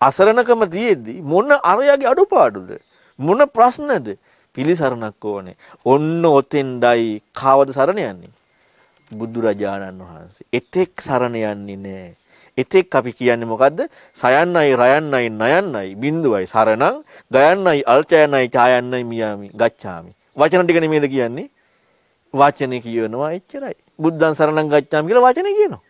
අසරණකම තියෙද්දි මොන අරයාගේ අඩුපාඩුද? මොන ප්‍රශ්නද? පිළිසරණක් ඕනේ. ඔන්න ඔතෙන්ඩයි කාවද සරණ යන්නේ? බුදුරජාණන් වහන්සේ. එතෙක් සරණ යන්නේ නෑ. එතෙක් අපි කියන්නේ මොකද්ද? සයන්නයි රයන්නයි නයන්නයි බිඳුවයි සරණං ගයන්නයි අල්චයන්නයි ඡායන්නයි මියාමි ගච්ඡාමි. වචන ටික නෙමෙයිද කියන්නේ? වචනේ කියනවා එච්චරයි. බුද්ධං සරණං ගච්ඡාමි කියලා වචනේ කියනවා.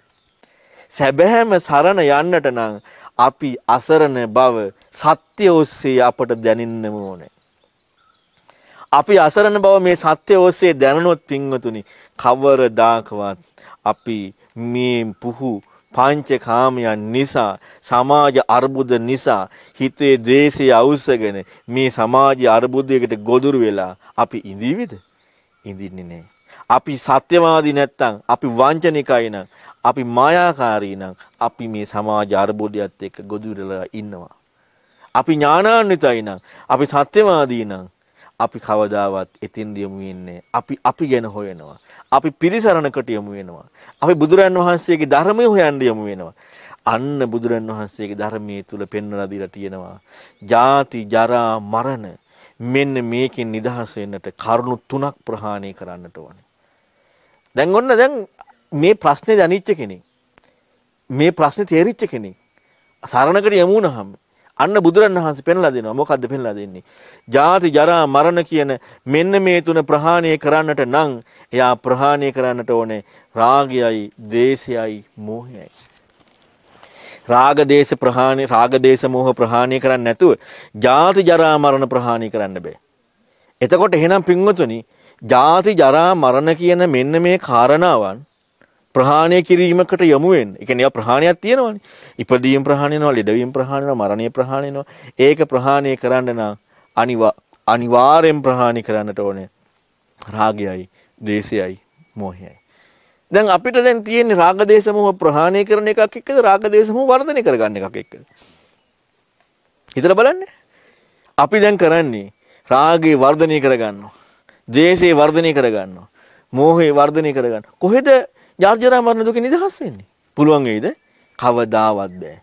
සැබෑම සරණ යන්නට නම් අපි අසරණ බව සත්‍ය ඔස්සේ අපට දැනෙන්නම ඕනේ. අපි අසරණ බව මේ සත්‍ය ඔස්සේ දැනුනොත් පින්වතුනි කවරදාකවත් අපි මේ පුහු පංචකාමයන් නිසා සමාජ අර්බුද නිසා හිතේ ද්වේෂය අවුස්සගෙන මේ සමාජ අර්බුදයකට ගොදුරු වෙලා අපි ඉඳීවිද? ඉඳින්නේ නැහැ. අපි සත්‍යවාදී නැත්තම් අපි වංචනිකයි නම් අපි මායාකාරී නම් අපි මේ සමාජ අර්බුදයත් එක්ක ගොදුරලා ඉන්නවා. අපි ඥානාන්විතයි නම් අපි සත්‍යවාදී නම් අපි කවදාවත් එතින් යමු වෙන්නේ අපි අපි ගැන හොයනවා. අපි පිරිසරණකට යමු වෙනවා. අපි බුදුරන් වහන්සේගේ ධර්මය හොයන්න යමු වෙනවා. අන්න බුදුරන් වහන්සේගේ ධර්මයේ තුල පෙන්වලා දීලා තියෙනවා. ජාති ජරා මරණ මෙන්න මේකෙන් නිදහස් වෙන්නට කරුණු තුනක් ප්‍රහාණය කරන්නට ඕනේ. දැන් ඔන්න දැන් මේ ප්‍රශ්නේ දැනිච්ච කෙනෙක් මේ ප්‍රශ්නේ තේරිච්ච කෙනෙක් සරණකට යමු වුණාම අන්න බුදුරන් වහන්සේ පෙන්ලා දෙනවා. මොකද්ද පෙන්ලා දෙන්නේ? ජාති ජරා මරණ කියන මෙන්න මේ තුන ප්‍රහාණය කරන්නට නම් එයා ප්‍රහාණය කරන්නට ඕනේ රාගයයි දේශයයි මෝහයයි. රාග දේශ ප්‍රහාණය රාග දේශ මෝහ ප්‍රහාණය කරන්නේ නැතුව ජාති ජරා මරණ ප්‍රහාණය කරන්න බෑ. එතකොට එහෙනම් පින්වතුනි ජාති ජරා මරණ කියන මෙන්න මේ කාරණාවන් ප්‍රහාණය කිරීමකට යොමු වෙන්න. ඒ කියන්නේ ඒවා ප්‍රහාණයක් තියෙනවනේ. ඉපදීම ප්‍රහාණය වෙනවා, ලෙඩවීම ප්‍රහාණය වෙනවා, මරණය ප්‍රහාණය වෙනවා. ඒක ප්‍රහාණය කරන්න නම් අනිවා අනිවාර්යෙන් ප්‍රහාණය කරන්නට ඕනේ. රාගයයි, දේශයයි, මෝහයයි. දැන් අපිට දැන් තියෙන්නේ රාග දේශ මොහ ප්‍රහාණය කරන එකක් එක්කද රාග දේශ මොහ වර්ධනය කරගන්න එකක් එක්කද? හිතලා බලන්න. අපි දැන් කරන්නේ රාගේ වර්ධනය කරගන්නවා. දේශේ වර්ධනය කරගන්නවා. මෝහේ වර්ධනය කරගන්න. කොහෙද ජාර්ජරා මරණ දුක නිදහස් වෙන්නේ. පුළුවන් වෙයිද? කවදාවත් බෑ.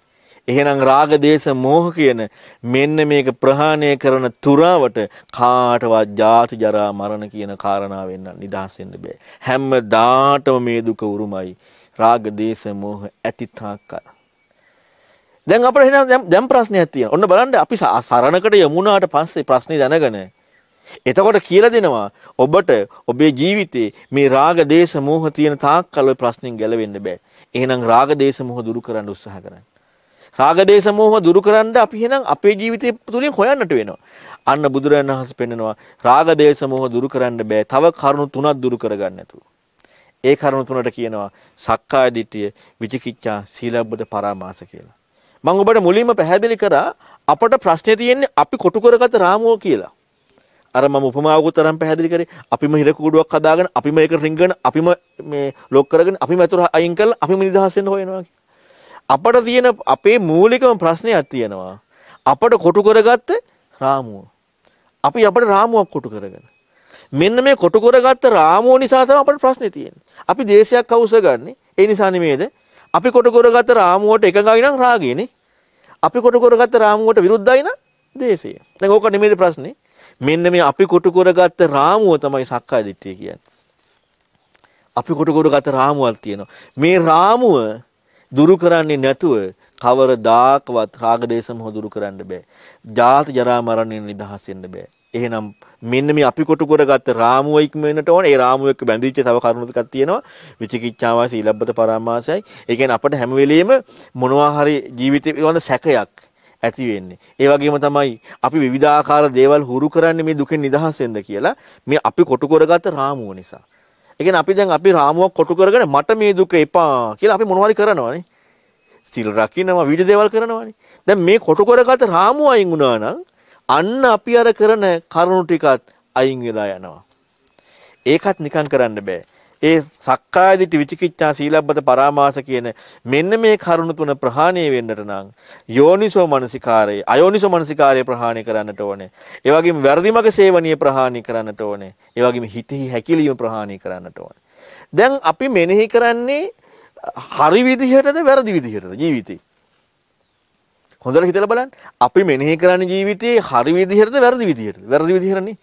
එහෙනම් රාග දේශ මෝහ කියන මෙන්න මේක ප්‍රහාණය කරන තුරාවට කාටවත් ජාති ජරා මරණ කියන කාරණා වෙන්න නිදහස් වෙන්න බෑ. හැමදාටම මේ දුක උරුමයි. රාග දේශ මෝහ ඇති තාක්කල්. දැන් අපිට එහෙනම් දැන් ප්‍රශ්නයක් තියෙනවා. ඔන්න බලන්න අපි සරණකට යමුනාට පස්සේ ප්‍රශ්නේ දැනගෙන එතකොට කියලා දෙනවා ඔබට ඔබේ ජීවිතේ මේ රාග දේශ මොහ තියෙන තාක්කල් ඔය ප්‍රශ්نين ගැලවෙන්න බෑ. එහෙනම් රාග දේශ මොහ දුරු කරන්න උත්සාහ කරන්න. රාග දේශ මොහ දුරු කරන්න අපි එහෙනම් අපේ ජීවිතය තුලින් හොයන්නට වෙනවා. අන්න බුදුරජාණන් වහන්සේ පෙන්නනවා රාග දේශ මොහ දුරු කරන්න බෑ. තව කරුණු තුනක් දුරු කරගන්න නැතුව. ඒ කරුණු තුනට කියනවා සක්කාය දිට්ඨිය, විචිකිච්ඡා, සීලබ්බත පරාමාස කියලා. මම ඔබට මුලින්ම පැහැදිලි කරා අපට ප්‍රශ්නේ තියෙන්නේ අපි කොටු කරගත රාමුව කියලා. අර මම උපමාවකුත් තරම් පැහැදිලි කරේ. අපිම හිර කූඩුවක් හදාගෙන අපිම ඒක රින්ගන අපිම මේ ලොක් කරගෙන අපිම අතුර අයින් කරලා අපිම නිදහස් වෙන්න හොයනවා අපට තියෙන අපේ මූලිකම ප්‍රශ්නයක් තියෙනවා. අපට කොටු කරගත්ත රාමුව. අපි අපට රාමුවක් කොටු කරගෙන. මෙන්න මේ කොටු කරගත්ත රාමුව නිසා තමයි අපට ප්‍රශ්නේ තියෙන්නේ. අපි දේශයක් අවශ්‍ය ගන්න. ඒ නිසා නෙමේද අපි කොටු කරගත්ත රාමුවට එකඟයි නම් රාගයනේ අපි කොටු කරගත්ත රාමුවට විරුද්ධයි නම් දේශය. දැන් ඕක නෙමේද ප්‍රශ්නේ? මෙන්න මේ අපි කොටු කරගත්ත රාමුව තමයි සක්කාය දිට්ඨිය කියන්නේ. අපි කොටු කරගත්ත රාමුවක් තියෙනවා. මේ රාමුව දුරු කරන්නේ නැතුව කවරදාකවත් රාග දේශ මොහ දුරු කරන්න බෑ. ජාති ජරා මරණයෙන් නිදහස් වෙන්න බෑ. එහෙනම් මෙන්න මේ අපි කොටු කරගත්ත රාමුව ඉක්මනට ඕන. ඒ රාමුව එක්ක බැඳිච්ච තව කරුණු ටිකක් තියෙනවා. විචිකිච්ඡාවයි සීලබ්බත පරාමාසයි. ඒ කියන්නේ අපිට හැම වෙලෙම මොනවා හරි ජීවිතේ වන සැකයක් ඇති වෙන්නේ. ඒ වගේම තමයි අපි විවිධාකාර දේවල් හුරු කරන්නේ මේ දුකෙන් නිදහස් වෙන්න කියලා මේ අපි කොටු කරගත්ත රාමුව නිසා. ඒ කියන්නේ අපි දැන් අපි රාමුවක් කොටු කරගෙන මට මේ දුක එපා කියලා අපි මොනවාරි කරනවානේ. සිල් රකින්නවා විවිධ දේවල් කරනවානේ. දැන් මේ කොටු කරගත්ත රාමුව අයින් වුණා නම් අන්න අපි අර කරන කරුණු ටිකත් අයින් වෙලා යනවා. ඒකත් නිකන් කරන්න බෑ. ඒ සක්කාය දිට්ඨි විචිකිච්ඡා සීලබ්බත පරාමාස කියන මෙන්න මේ කරුණු තුන ප්‍රහාණය වෙන්නට නම් යෝනිසෝ මනසිකාරය අයෝනිසෝ මනසිකාරය ප්‍රහාණය කරන්නට ඕනේ. ඒ වගේම වැරදිමක සේවනීය ප්‍රහාණය කරන්නට ඕනේ. ඒ වගේම හිතෙහි හැකිලිම ප්‍රහාණය කරන්නට ඕනේ. දැන් අපි මෙනෙහි කරන්නේ හරි විදිහටද වැරදි විදිහටද ජීවිතේ? හොඳට හිතලා බලන්න. අපි මෙනෙහි කරන්නේ ජීවිතේ හරි විදිහටද වැරදි විදිහටද? වැරදි විදිහටනේ.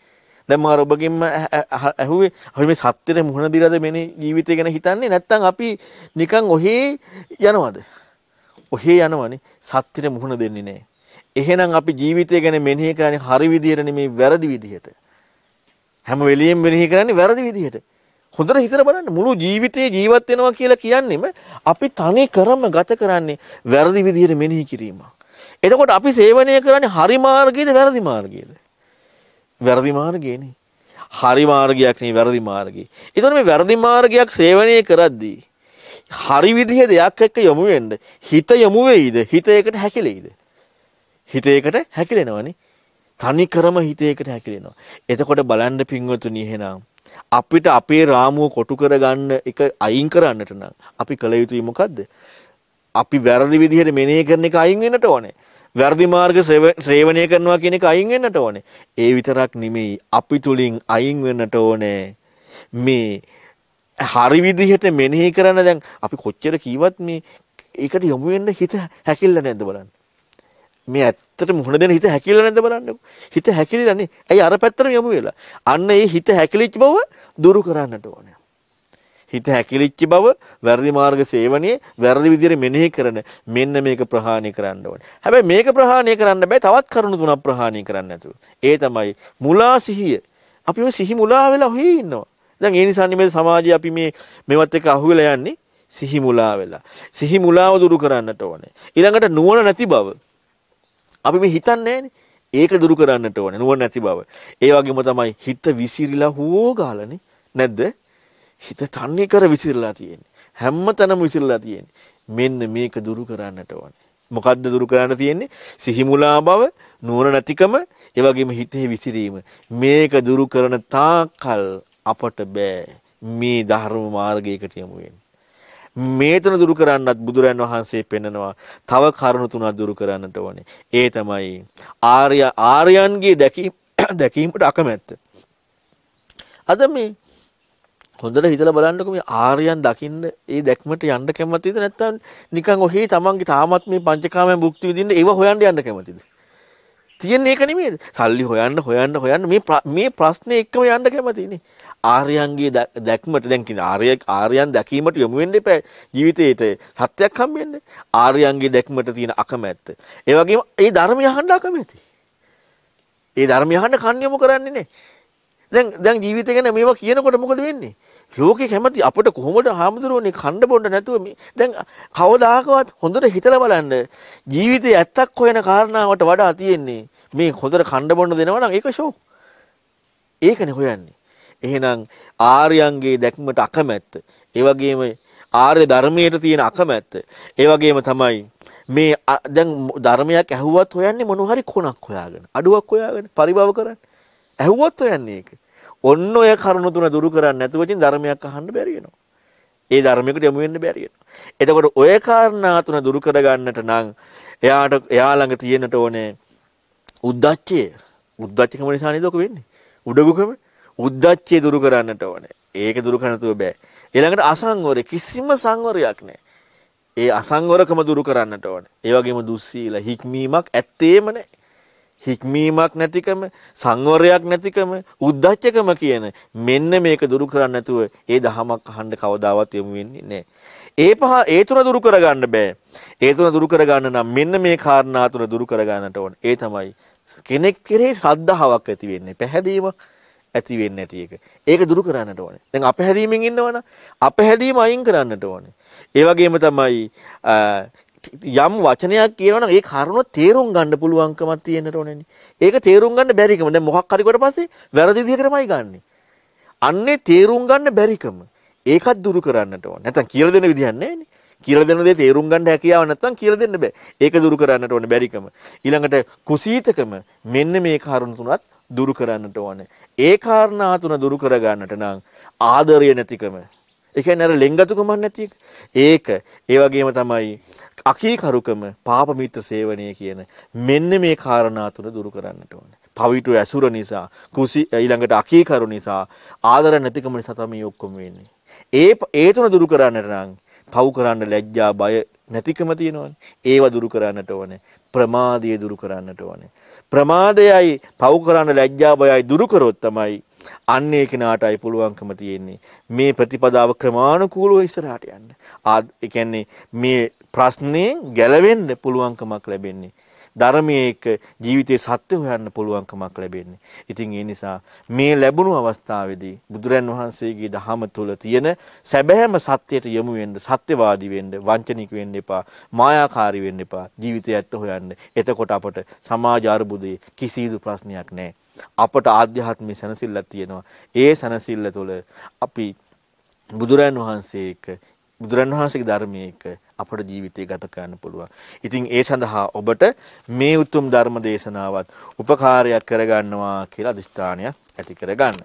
දැන් මම ඔබගෙන්ම ඇහුවේ අපි මේ සත්‍යෙට මුහුණ දීලාද මේ ජීවිතය ගැන හිතන්නේ නැත්නම් අපි නිකන් ඔහේ යනවද? ඔහේ යනවනේ සත්‍යෙට මුහුණ දෙන්නේ නැහැ. එහෙනම් අපි ජීවිතය ගැන මෙනෙහි කරන්නේ හරි විදිහට නෙමෙයි වැරදි විදිහට. හැම වෙලෙම මෙනෙහි කරන්නේ වැරදි විදිහට. හොඳට හිතලා බලන්න මුළු ජීවිතේ ජීවත් වෙනවා කියලා කියන්නේම අපි තනි කරම ගත කරන්නේ වැරදි විදිහට මෙනෙහි කිරීම. එතකොට අපි සේවනය කරන්නේ හරි මාර්ගයේද වැරදි මාර්ගයේද? වැරදි මාර්ගයනේ. හරි මාර්ගයක් නෙවෙයි වැරදි මාර්ගය. ඒතකොට මේ වැරදි මාර්ගයක් සේවනය කරද්දී හරි විදිහේ දෙයක් එක්ක යමු වෙන්න හිත යමු වෙයිද? හිත ඒකට හැකිලෙයිද? හිත ඒකට හැකිලෙනවනේ. තනි කරම හිත ඒකට හැකිලෙනවා. එතකොට බලන්න පින්වතුනි එහෙනම් අපිට අපේ රාමුව කොටු කරගන්න එක අයින් කරන්නට නම් අපි කළ යුතුයි මොකද්ද? අපි වැරදි විදිහට මෙනෙහි කරන එක අයින් වෙන්නට ඕනේ. වැරදි මාර්ග ශ්‍රේවණය කරනවා කියන එක අයින් වෙන්නට ඕනේ. ඒ විතරක් නෙමෙයි අපි තුලින් අයින් වෙන්නට ඕනේ මේ හරි විදිහට මෙනෙහි කරන දැන් අපි කොච්චර කීවත් මේ ඒකට යොමු වෙන්න හිත හැකිල්ල නැද්ද බලන්න. මේ ඇත්තට මුහුණ දෙන හිත හැකිල්ල නැද්ද බලන්නකො. හිත හැකිලිලානේ. ඇයි අර පැත්තටම යොමු වෙලා. අන්න ඒ හිත හැකිලිච්ච බව දුරු කරන්නට ඕනේ. හිත හැකිලිච්ච බව වැරදි මාර්ග සේවනයේ වැරදි විදිහට මෙනෙහි කරන මෙන්න මේක ප්‍රහාණය කරන්න ඕනේ. හැබැයි මේක ප්‍රහාණය කරන්න බෑ තවත් කරුණු තුනක් ප්‍රහාණය කරන්න නැතුව. ඒ තමයි මුලා සිහිය. අපි මේ සිහි මුලා වෙලා ඔහේ ඉන්නවා. දැන් ඒ නිසා නෙමෙයි සමාජයේ අපි මේ මේවත් එක්ක අහුවෙලා යන්නේ සිහි මුලා වෙලා. සිහි මුලාව දුරු කරන්නට ඕනේ. ඊළඟට නුවණ නැති බව. අපි මේ හිතන්නේ ඒක දුරු කරන්නට ඕනේ නුවණ නැති බව. ඒ වගේම තමයි හිත විසිරිලා හුවෝ ගාලානේ. නැද්ද? හිත තන්නේ කර විසිරලා තියෙන්නේ. හැම තැනම විසිරලා තියෙන්නේ. මෙන්න මේක දුරු කරන්නට ඕනේ. මොකද්ද දුරු කරන්න තියෙන්නේ? සිහිමුලා බව, නුවණ නැතිකම, ඒ වගේම හිතේ විසිරීම. මේක දුරු කරන තාකල් අපට බෑ මේ ධර්ම මාර්ගයකට යමු වෙන්න. මේ තුන දුරු කරන්නත් බුදුරන් වහන්සේ පෙන්නනවා තව කරුණු තුනක් දුරු කරන්නට ඕනේ. ඒ තමයි ආර්ය ආර්යයන්ගේ දැකීම *coughs* දැකීමට අකමැත්ත. අද මේ හොඳට හිතලා බලන්නකො මේ ආර්යයන් දකින්න ඒ දැක්මට යන්න කැමතිද නැත්නම් නිකන් ඔහේ තමන්ගේ තාමත් මේ පංචකාමයන් භුක්ති විඳින්න ඒව හොයන්න යන්න කැමතිද? තියෙන්නේ ඒක නෙමෙයිද? සල්ලි හොයන්න හොයන්න හොයන්න මේ මේ ප්‍රශ්නේ එක්කම යන්න කැමතිනේ. ආර්යයන්ගේ දැක්මට දැන් කියන ආර්ය ආර්යයන් දැකීමට යොමු වෙන්න එපා ජීවිතේට සත්‍යයක් හම්බෙන්න. ආර්යයන්ගේ දැක්මට තියෙන අකමැත්ත. ඒ වගේම ඒ ධර්මය අහන්න අකමැති. ඒ ධර්මය අහන්න කන් යොමු කරන්නේ නැහැ. දැන් දැන් ජීවිතය ගැන මේවා කියනකොට මොකද වෙන්නේ? ලෝකේ කැමති අපිට කොහොමද හාමුදුරුවනේ කණ්ඩ බොන්න නැතුව මේ දැන් කවදාකවත් හොඳට හිතලා බලන්න ජීවිතේ ඇත්තක් හොයන කාරණාවට වඩා තියෙන්නේ මේ හොඳට කණ්ඩ බොන්න දෙනවා නම් ඒක ෂෝ. ඒකනේ හොයන්නේ. එහෙනම් ආර්යයන්ගේ දැක්මට අකමැත්ත. ඒ වගේම ආර්ය ධර්මයට තියෙන අකමැත්ත. ඒ වගේම තමයි මේ දැන් ධර්මයක් ඇහුවත් හොයන්නේ මොන හරි කොනක් හොයාගෙන. අඩුවක් හොයාගෙන පරිභව කරන්නේ. ඇහුවත් හොයන්නේ ඒක. ඔන්න ඔය කරුණු තුන දුරු කරන්නේ නැතුව ඉතින් ධර්මයක් අහන්න බැරි වෙනවා. ඒ ධර්මයකට යමු වෙන්න බැරි වෙනවා. එතකොට ඔය කාරණා තුන දුරු කර ගන්නට නම් එයාට එයා ළඟ තියෙන්නට ඕනේ උද්දච්චය. උද්දච්චකම නිසා නේද ඔක වෙන්නේ? උඩගුකම උද්දච්චය දුරු කරන්නට ඕනේ. ඒක දුරු කරන්න තුව බෑ. ඊළඟට අසංවරය කිසිම සංවරයක් නැහැ. ඒ අසංවරකම දුරු කරන්නට ඕනේ. ඒ වගේම දුස්සීල හික්මීමක් ඇත්තේම නැහැ. හික්මීමක් නැතිකම සංවරයක් නැතිකම උද්දච්චකම කියන මෙන්න මේක දුරු කරන්න නැතුව ඒ දහමක් අහන්න කවදාවත් යමු වෙන්නේ නැහැ. ඒ පහ ඒ තුන දුරු කරගන්න බෑ. ඒ තුන දුරු කරගන්න නම් මෙන්න මේ කාරණා තුන දුරු කරගන්නට ඕන. ඒ තමයි කෙනෙක් කෙරෙහි ශ්‍රද්ධාවක් ඇති වෙන්නේ. පැහැදීමක් ඇති වෙන්නේ නැති එක. ඒක දුරු කරන්නට ඕනේ. දැන් අපහැදීමෙන් ඉන්නවනම් අපහැදීම අයින් කරන්නට ඕනේ. ඒ වගේම තමයි යම් වචනයක් කියනවනම් ඒ කරුණ තේරුම් ගන්න පුළුවන්කමක් තියෙන්නට ඕනේනේ. ඒක තේරුම් ගන්න බැරිකම. දැන් මොකක් හරි කොට පස්සේ වැරදි විදිහකටමයි ගන්නෙ. අන්නේ තේරුම් ගන්න බැරිකම. ඒකත් දුරු කරන්නට ඕන. නැත්නම් කියලා දෙන විදිහක් නැහැනේ. කියලා දෙන දේ තේරුම් ගන්න හැකියාව නැත්නම් කියලා දෙන්න බෑ. ඒක දුරු කරන්නට ඕනේ බැරිකම. ඊළඟට කුසීතකම මෙන්න මේ කාරණා තුනත් දුරු කරන්නට ඕනේ. ඒ කාරණා තුන දුරු කර ගන්නට නම් ආදරය නැතිකම. ඒ කියන්නේ අර ලෙන්ගතුකමක් නැති එක. ඒක ඒ වගේම තමයි අකීකරුකම පාප මිත්‍ර සේවනය කියන මෙන්න මේ කාරණා තුන දුරු කරන්නට ඕනේ. පවිතු ඇසුර නිසා කුසි ඊළඟට අකීකරු නිසා ආදර නැතිකම නිසා තමයි ඔක්කොම වෙන්නේ. ඒ ඒ තුන දුරු කරන්නට නම් පව් කරන්න ලැජ්ජා බය නැතිකම තියෙනවනේ. ඒව දුරු කරන්නට ඕනේ. ප්‍රමාදය දුරු කරන්නට ඕනේ. ප්‍රමාදයයි පව් කරන්න ලැජ්ජා බයයි දුරු කරොත් තමයි අන්නේ කෙනාටයි පුළුවන්කම තියෙන්නේ මේ ප්‍රතිපදාව ක්‍රමානුකූලව ඉස්සරහට යන්න. ආ ඒ කියන්නේ මේ ප්‍රශ්නේ ගැලවෙන්න පුළුවන්කමක් ලැබෙන්නේ. ධර්මයේ එක්ක ජීවිතේ සත්‍ය හොයන්න පුළුවන්කමක් ලැබෙන්නේ. ඉතින් ඒ නිසා මේ ලැබුණු අවස්ථාවේදී බුදුරන් වහන්සේගේ දහම තුල තියෙන සැබෑම සත්‍යයට යොමු වෙන්න, සත්‍යවාදී වෙන්න, වංචනික වෙන්න එපා, මායාකාරී වෙන්න එපා. ජීවිතය ඇත්ත හොයන්න. එතකොට අපට සමාජ අරුබුදේ කිසිදු ප්‍රශ්නයක් නැහැ. අපට ආධ්‍යාත්මික සැනසෙල්ලක් තියෙනවා. ඒ සැනසෙල්ල තුළ අපි බුදුරන් වහන්සේ එක්ක බුදුරන් වහන්සේගේ ධර්මයේ එක්ක අපට ජීවිතය ගත කරන්න පුළුවන්. ඉතින් ඒ සඳහා ඔබට මේ උතුම් ධර්ම දේශනාවත් උපකාරයක් කරගන්නවා කියලා අදිෂ්ඨානයක් ඇති කරගන්න.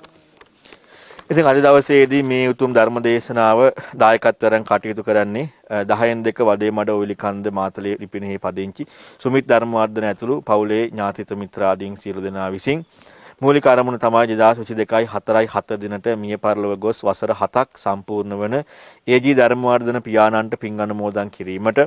ඉතින් අද දවසේදී මේ උතුම් ධර්ම දේශනාව දායකත්වයෙන් කටයුතු කරන්නේ 10න් 2 වදේ මඩ ඔයිලි කන්ද මාතලේ ලිපිනෙහි පදිංචි සුමිත් ධර්මවර්ධන ඇතුළු පවුලේ ඥාතිත මිත්‍රාදීන් සියලු දෙනා විසින් මූලික අරමුණ තමයි 2022යි 4යි 7 දිනට මිය පරලොව ගොස් වසර 7ක් සම්පූර්ණ වන ඒජී ධර්මවර්ධන පියාණන්ට පින් අනුමෝදන් කිරීමට.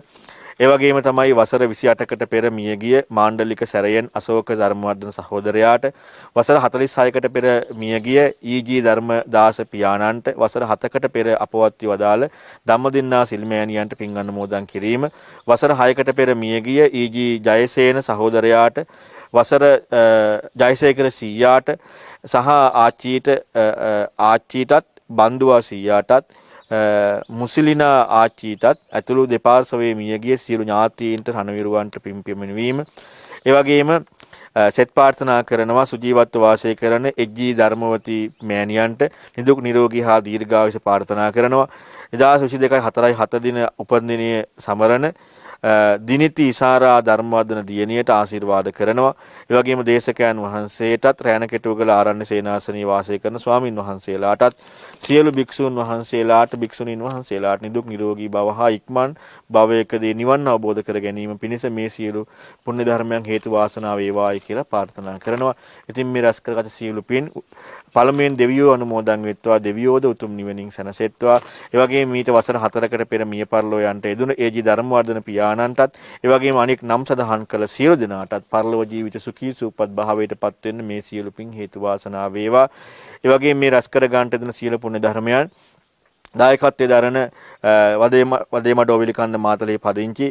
ඒ වගේම තමයි වසර 28කට පෙර මියගිය මාණ්ඩලික සැරයන් අශෝක ධර්මවර්ධන සහෝදරයාට වසර 46කට පෙර මියගිය ඊජී ධර්මදාස පියාණන්ට වසර 7කට පෙර අපවත් වදාළ ධම්මදින්නා සිල්මෑණියන්ට පින් අනුමෝදන් කිරීම වසර 6කට පෙර මියගිය ඊජී ජයසේන සහෝදරයාට වසර ජයසේකර සීයාට සහ ආච්චීට ආච්චීටත් බන්දුවා සීයාටත් මුසිලිනා ආච්චීටත් ඇතුළු දෙපාර්ශවයේ මියගිය සියලු ඥාතීන්ට රණවිරුවන්ට පිම්පෙමනවීම එවගේම සෙත් පාර්ථනා කරනවා සුජීවත්ව වාසය කරන එජ්ජී ධර්මවතී මෑණියන්ට නිදුක් නිරෝගී හා දීර්ඝායුෂ ප්‍රාර්ථනා කරනවා. 2022 4යි 7 දින උපන්දිනය සමරන දිනිති ඉසාරා ධර්මවර්ධන දියණියට ආශිර්වාද කරනවා. ඒ වගේම දේශකයන් වහන්සේටත් රැණ කෙටුවකල ආරණ්‍ය සේනාසනයේ වාසය කරන ස්වාමින් වහන්සේලාටත් සියලු භික්ෂූන් වහන්සේලාට භික්ෂුණීන් වහන්සේලාට නිදුක් නිරෝගී භව හා ඉක්මන් භවයකදී නිවන් අවබෝධ කර ගැනීම පිණිස මේ සියලු පුණ්‍ය ධර්මයන් හේතු වාසනා වේවායි කියලා ප්‍රාර්ථනා කරනවා. ඉතින් මේ රැස් කරගත සියලු පින් පළමුවෙන් දෙවියෝ අනුමෝදන් වෙත්වා දෙවියෝද උතුම් නිවනින් සැනසෙත්වා. ඒ වගේම මීට වසර 4කට පෙර මිය පරලෝ යන්ට යෙදුණු ඒජි ධර්මවර්ධන පියාණන්ටත් ඒ වගේම අනෙක් නම් සදහන් කළ සියලු දෙනාටත් පරලෝක ජීවිත සුඛී සූපත් භාවයටපත් වෙන්න මේ සියලු පින් හේතු වාසනා වේවා. ඒ වගේම මේ රැස් කර ගන්නට දෙන සියලු පුණ්‍ය ධර්මයන් දායකත්වයේ දරන වදේමඩ ඔවිලිකන්ද මාතලේ පදිංචි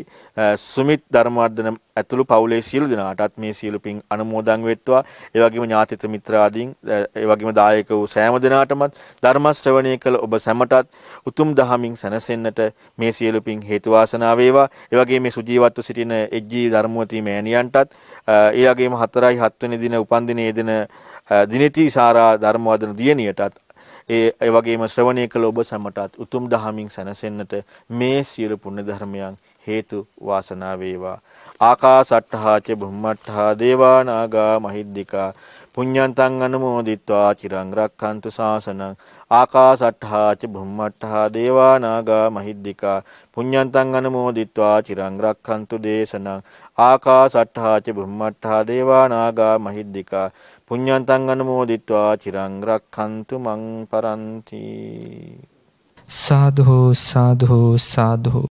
සුමිත් ධර්මවර්ධන ඇතුළු පවුලේ සියලු දෙනාටත් මේ සියලු පින් අනුමෝදන් වෙත්වා. ඒ වගේම ඥාතිත මිත්‍රාදීන් ඒ වගේම දායක වූ සෑම දෙනාටමත් ධර්ම ශ්‍රවණය කළ ඔබ සැමටත් උතුම් දහමින් සැනසෙන්නට මේ සියලු පින් හේතු වාසනා වේවා. ඒ වගේම මේ සුජීවත්ව සිටින එජ්ජී ධර්මවතී මෑණියන්ටත් ඒ වගේම 4යි 7 වෙනි දින උපන්දිනයේ දින දිනති සාරා ධර්මවදන දියණියටත් ඒ ඒ වගේම ශ්‍රවණය කළ ඔබ සමටත් උතුම් දහමින් සැනසෙන්නට මේ සියලු පුණ්‍ය ධර්මයන් හේතු වාසනා වේවා. ආකාසට්ඨහා ච බුම්මට්ඨා දේවා නාග මහිද්దికා පුඤ්ඤන්තං අනුමෝදිත්වා චිරං රක්ඛන්තු ශාසනං ආකාසට්ඨා ච බුම්මට්ඨා දේවා නාග මහිද්దికා පුඤ්ඤන්තං අනුමෝදිත්වා චිරං රක්ඛන්තු දේශනං ආකාසට්ඨා ච බුම්මට්ඨා දේවා නාග මහිද්దికා පුඤ්ඤන්තං අනුමෝදිත්වා චිරං රක්ඛන්තු මං පරන්ති। සාධු සාධු සාධු